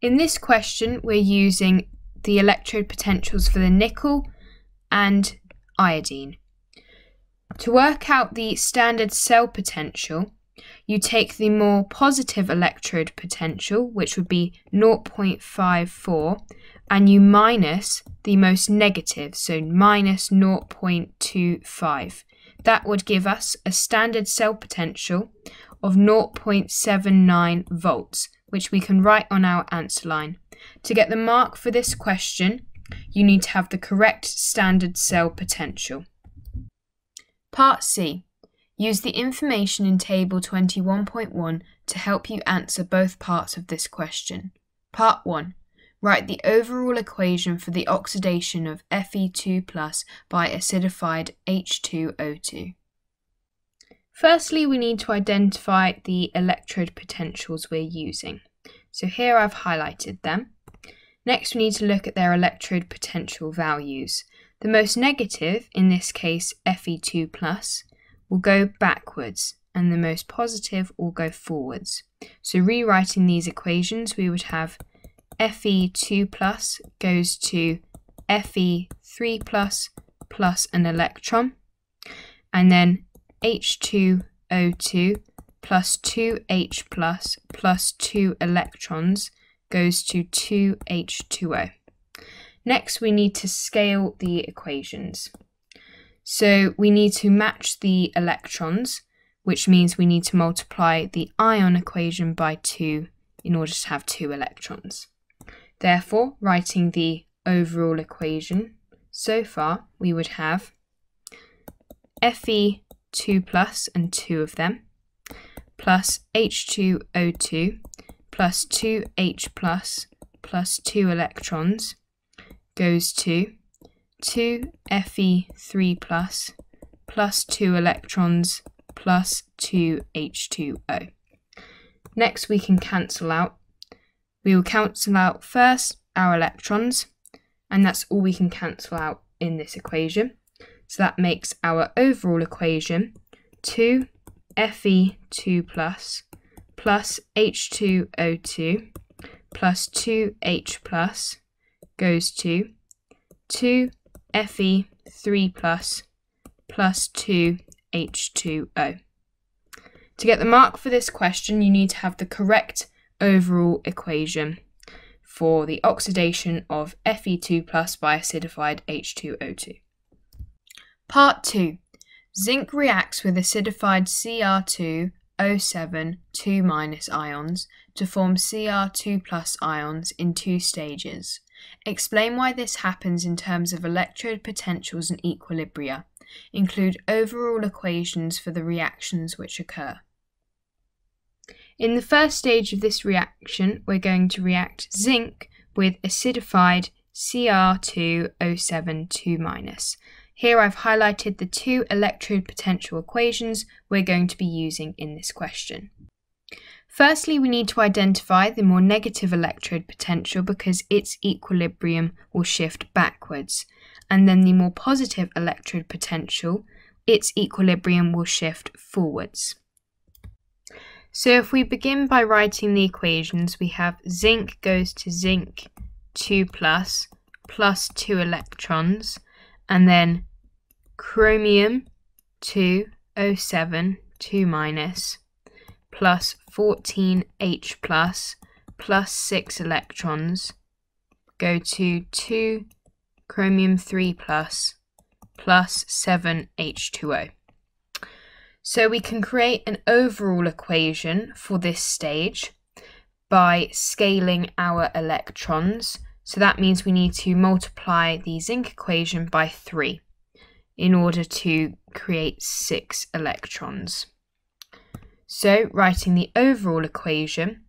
In this question, we're using the electrode potentials for the nickel and iodine. To work out the standard cell potential, you take the more positive electrode potential, which would be 0.54, and you minus the most negative, so minus 0.25. That would give us a standard cell potential of 0.79 volts, which we can write on our answer line. To get the mark for this question, you need to have the correct standard cell potential. Part C. Use the information in Table 21.1 to help you answer both parts of this question. Part 1. Write the overall equation for the oxidation of Fe2 by acidified H2O2. Firstly, we need to identify the electrode potentials we're using. So here I've highlighted them. Next, we need to look at their electrode potential values. The most negative, in this case Fe2+, will go backwards, and the most positive will go forwards. So rewriting these equations, we would have Fe2 plus goes to Fe3 plus an electron, and then H2O2 plus 2H plus plus 2 electrons goes to 2H2O. Next, we need to scale the equations. So we need to match the electrons, which means we need to multiply the ion equation by 2 in order to have two electrons. Therefore, writing the overall equation, so far we would have Fe2 plus and 2 of them, plus H2O2 plus 2H plus plus 2 electrons goes to 2 Fe3 plus plus 2 electrons plus 2 H2O. Next we can cancel out. We will cancel out first our electrons and that's all we can cancel out in this equation. So that makes our overall equation 2 Fe2 plus plus H2O2 plus 2H plus goes to 2Fe3 plus plus 2H2O. To get the mark for this question, you need to have the correct overall equation for the oxidation of Fe2 plus by acidified H2O2. Part 2. Zinc reacts with acidified Cr2 O7 2 minus ions to form Cr2 plus ions in two stages. Explain why this happens in terms of electrode potentials and equilibria. Include overall equations for the reactions which occur. In the first stage of this reaction, we're going to react zinc with acidified Cr2O7 2. Here I've highlighted the two electrode potential equations we're going to be using in this question. Firstly, we need to identify the more negative electrode potential because its equilibrium will shift backwards, and then the more positive electrode potential, its equilibrium will shift forwards. So if we begin by writing the equations, we have zinc goes to zinc 2 plus, plus 2 electrons, and then chromium 2 O7 2 minus plus 14H plus plus 6 electrons go to 2 chromium 3 plus plus 7 H2O. So we can create an overall equation for this stage by scaling our electrons. So that means we need to multiply the zinc equation by 3 in order to create six electrons. So writing the overall equation,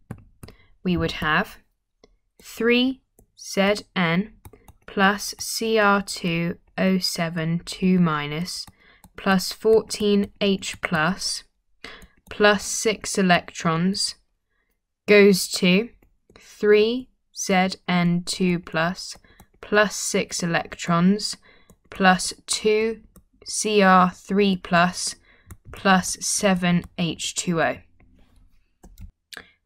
we would have 3Zn plus Cr2O7 2 minus plus 14H plus plus 6 electrons goes to 3Zn2 plus plus 6 electrons plus 2 Cr3 plus plus 7 H2O.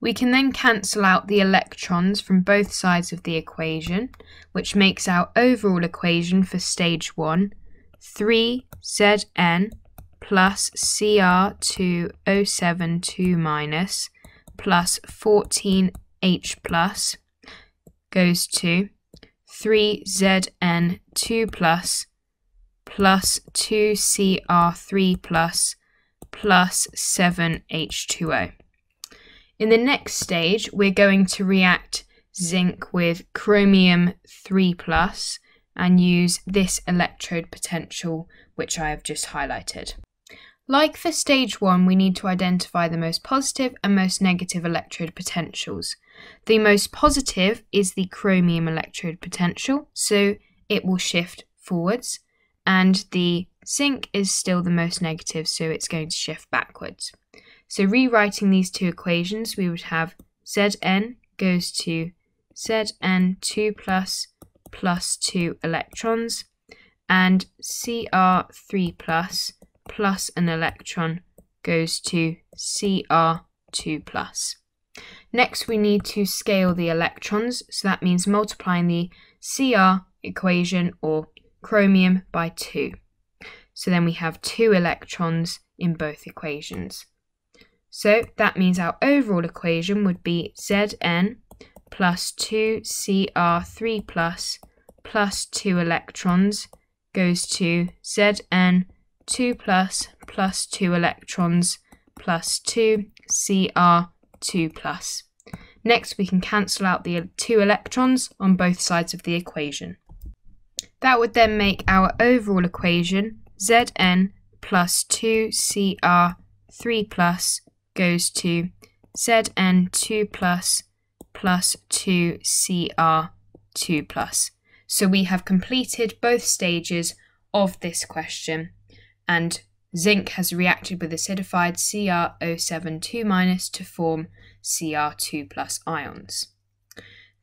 We can then cancel out the electrons from both sides of the equation, which makes our overall equation for stage 1 3Zn plus Cr2O7 2 minus plus 14H plus goes to 3Zn2 plus plus 2Cr3 plus plus 7H2O. In the next stage, we're going to react zinc with chromium 3 plus and use this electrode potential which I have just highlighted. Like for stage 1, we need to identify the most positive and most negative electrode potentials. The most positive is the chromium electrode potential, so it will shift forwards, and the zinc is still the most negative, so it's going to shift backwards. So rewriting these two equations, we would have Zn goes to Zn2 plus plus 2 electrons, and Cr3 plus plus an electron goes to Cr2 plus. Next, we need to scale the electrons, so that means multiplying the Cr equation or chromium by 2. So then we have two electrons in both equations. So that means our overall equation would be Zn plus 2Cr3 plus plus 2 electrons goes to Zn 2 plus plus 2 electrons plus 2 Cr2 plus. Next we can cancel out the two electrons on both sides of the equation. That would then make our overall equation Zn plus 2Cr3 plus goes to Zn2 plus plus 2Cr2 plus. So we have completed both stages of this question and zinc has reacted with acidified Cr072 to form Cr2 plus ions.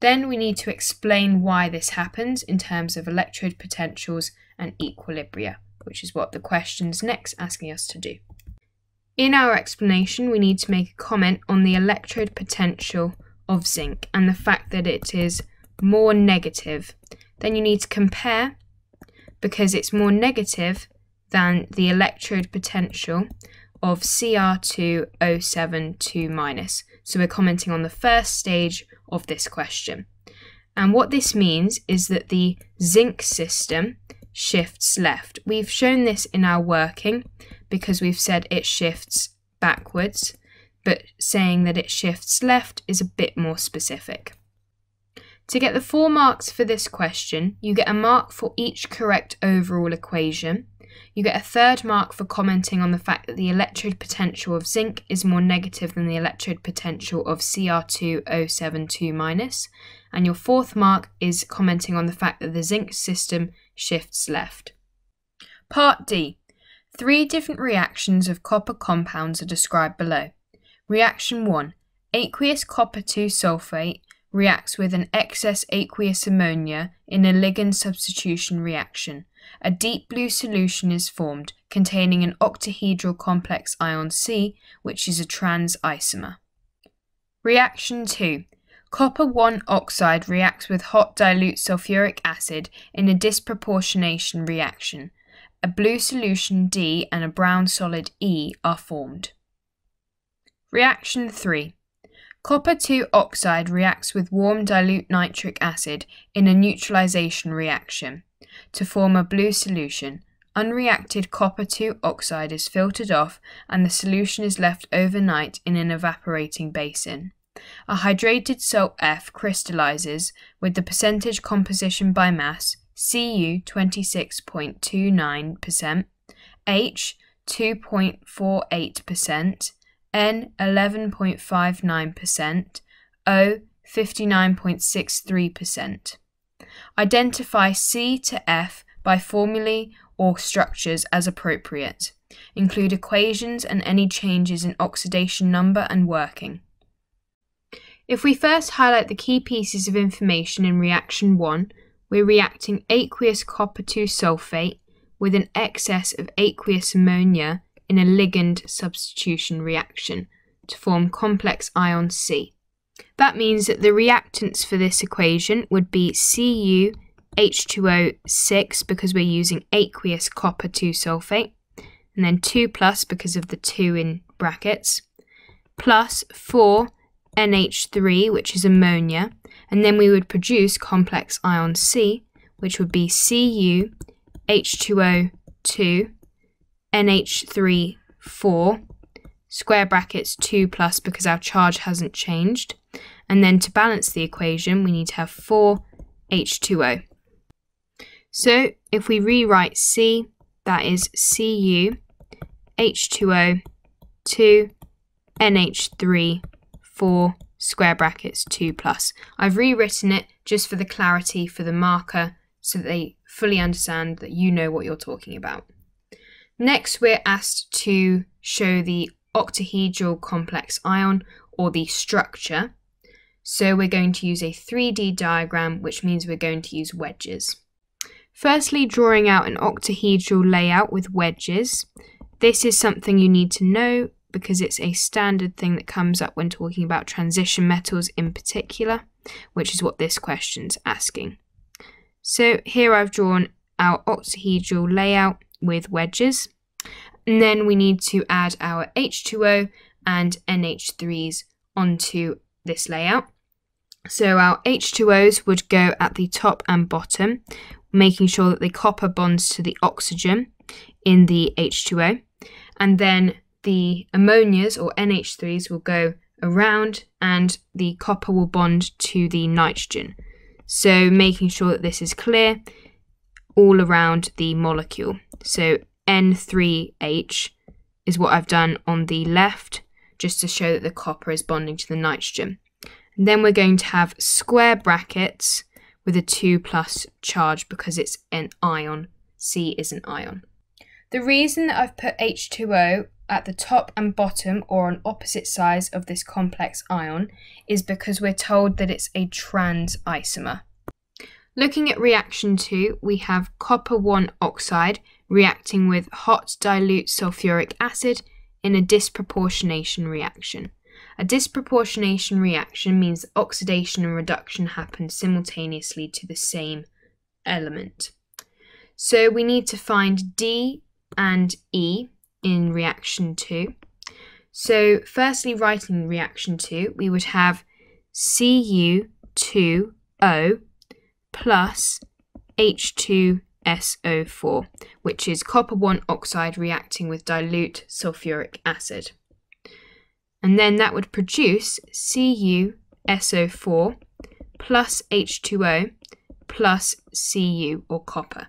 Then we need to explain why this happens in terms of electrode potentials and equilibria, which is what the question's next asking us to do. In our explanation, we need to make a comment on the electrode potential of zinc and the fact that it is more negative. Then you need to compare because it's more negative than the electrode potential. of Cr2O72-. So we're commenting on the first stage of this question. And what this means is that the zinc system shifts left. We've shown this in our working because we've said it shifts backwards, but saying that it shifts left is a bit more specific. To get the four marks for this question, you get a mark for each correct overall equation. You get a third mark for commenting on the fact that the electrode potential of zinc is more negative than the electrode potential of Cr2O72-, and your fourth mark is commenting on the fact that the zinc system shifts left. Part D. Three different reactions of copper compounds are described below. Reaction 1. Aqueous copper 2 sulfate reacts with an excess aqueous ammonia in a ligand substitution reaction. A deep blue solution is formed containing an octahedral complex ion C, which is a trans isomer. Reaction 2. Copper 1 oxide reacts with hot dilute sulfuric acid in a disproportionation reaction. A blue solution D and a brown solid E are formed. Reaction 3. Copper 2 oxide reacts with warm dilute nitric acid in a neutralization reaction to form a blue solution. Unreacted copper 2 oxide is filtered off and the solution is left overnight in an evaporating basin. A hydrated salt F crystallizes with the percentage composition by mass Cu 26.29%, H 2.48%, N 11.59%, O 59.63%. Identify C to F by formulae or structures as appropriate. Include equations and any changes in oxidation number and working. If we first highlight the key pieces of information in reaction 1, we're reacting aqueous copper 2 sulfate with an excess of aqueous ammonia in a ligand substitution reaction to form complex ion C. That means that the reactants for this equation would be Cu H2O6 because we're using aqueous copper 2 sulfate, and then 2 plus because of the 2 in brackets, plus 4 NH3, which is ammonia, and then we would produce complex ion C, which would be Cu H2O2 NH3 4 square brackets 2 plus because our charge hasn't changed. And then to balance the equation, we need to have 4 H2O. So if we rewrite C, that is Cu H2O 2 NH3 4 square brackets 2 plus. I've rewritten it just for the clarity for the marker so they fully understand that you know what you're talking about. Next, we're asked to show the octahedral complex ion or the structure. So we're going to use a 3D diagram, which means we're going to use wedges. Firstly, drawing out an octahedral layout with wedges. This is something you need to know because it's a standard thing that comes up when talking about transition metals in particular, which is what this question's asking. So here I've drawn our octahedral layout with wedges. And then we need to add our H2O and NH3s onto this layout. So our H2Os would go at the top and bottom, making sure that the copper bonds to the oxygen in the H2O. And then the ammonias or NH3s will go around and the copper will bond to the nitrogen. So making sure that this is clear all around the molecule. So N3H is what I've done on the left, just to show that the copper is bonding to the nitrogen. And then we're going to have square brackets with a 2 plus charge because it's an ion. C is an ion. The reason that I've put H2O at the top and bottom or on opposite sides of this complex ion is because we're told that it's a trans isomer. Looking at reaction 2, we have copper 1 oxide reacting with hot dilute sulfuric acid in a disproportionation reaction. A disproportionation reaction means oxidation and reduction happen simultaneously to the same element. So we need to find D and E in reaction 2. So, firstly, writing reaction 2, we would have Cu2O plus H2SO4, which is copper 1 oxide reacting with dilute sulfuric acid. And then that would produce CuSO4 plus H2O plus Cu or copper.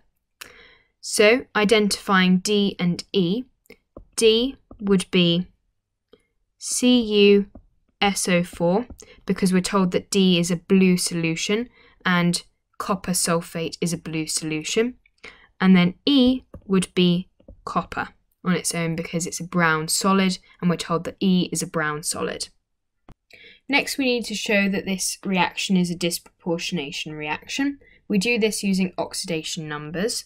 So identifying D and E, D would be CuSO4 because we're told that D is a blue solution and copper sulfate is a blue solution. And then E would be copper on its own because it's a brown solid and we're told that E is a brown solid. Next we need to show that this reaction is a disproportionation reaction. We do this using oxidation numbers.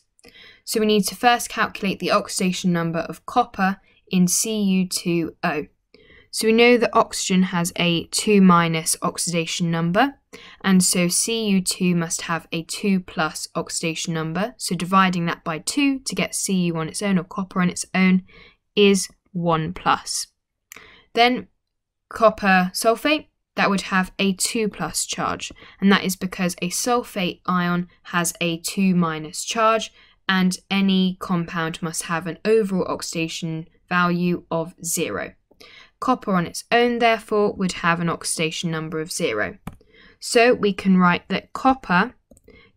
So we need to first calculate the oxidation number of copper in Cu2O. So we know that oxygen has a 2 minus oxidation number, and so Cu2 must have a 2 plus oxidation number. So dividing that by 2 to get Cu on its own or copper on its own is 1 plus. Then copper sulfate, that would have a 2 plus charge, and that is because a sulfate ion has a 2 minus charge, and any compound must have an overall oxidation value of 0. Copper on its own, therefore, would have an oxidation number of 0. So we can write that copper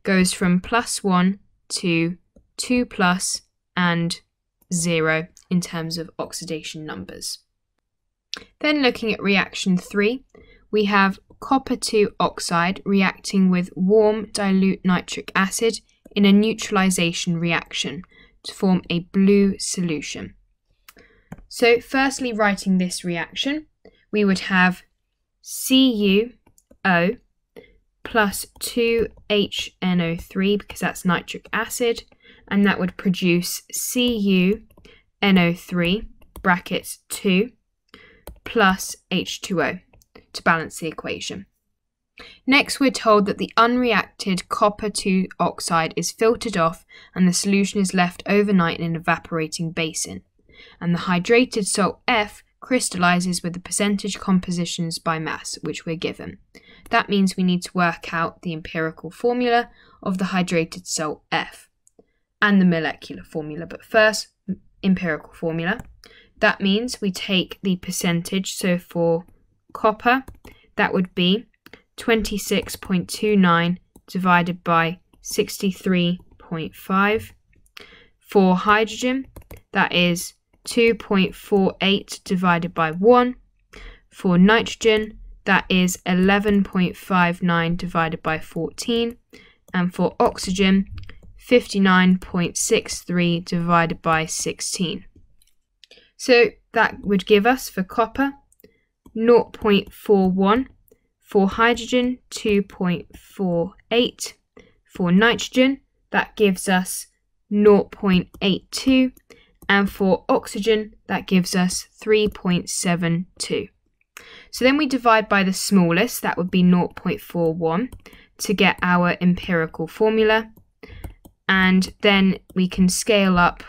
goes from plus 1 to 2 plus and 0 in terms of oxidation numbers. Then looking at reaction 3, we have copper 2 oxide reacting with warm dilute nitric acid in a neutralization reaction to form a blue solution. So firstly, writing this reaction, we would have CuO plus 2HNO3 because that's nitric acid, and that would produce CuNO3 brackets 2 plus H2O to balance the equation. Next, we're told that the unreacted copper 2 oxide is filtered off and the solution is left overnight in an evaporating basin and the hydrated salt F crystallizes with the percentage compositions by mass, which we're given. That means we need to work out the empirical formula of the hydrated salt F and the molecular formula. But first, empirical formula. That means we take the percentage. So for copper, that would be 26.29 divided by 63.5. For hydrogen, that is 2.48 divided by 1. For nitrogen, that is 11.59 divided by 14. And for oxygen, 59.63 divided by 16. So that would give us for copper 0.41, for hydrogen 2.48, for nitrogen that gives us 0.82 and for oxygen that gives us 3.72. So then we divide by the smallest, that would be 0.41, to get our empirical formula. And then we can scale up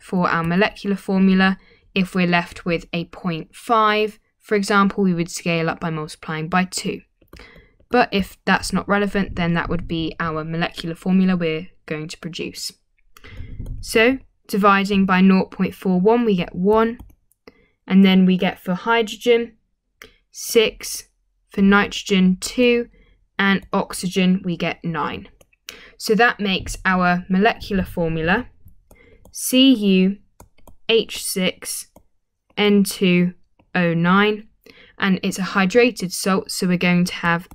for our molecular formula. If we're left with a 0.5, for example, we would scale up by multiplying by 2. But if that's not relevant, then that would be our molecular formula we're going to produce. So dividing by 0.41, we get 1. And then we get for hydrogen, 6. For nitrogen, 2. And oxygen, we get 9. So that makes our molecular formula CuH6N2O9. And it's a hydrated salt, so we're going to have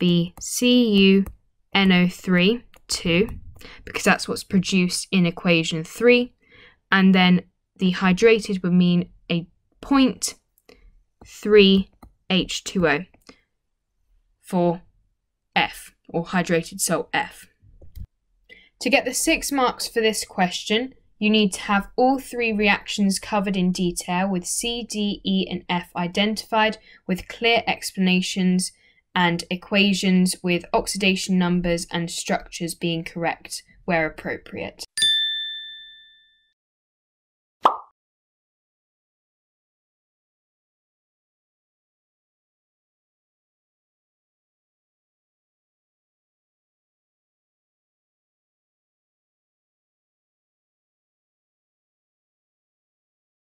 FbCuNO3, 2 because that's what's produced in equation 3. And then the hydrated would mean a 0.3 H2O for F, or hydrated salt F. To get the six marks for this question, you need to have all three reactions covered in detail with C, D, E, and F identified with clear explanations and equations with oxidation numbers and structures being correct where appropriate.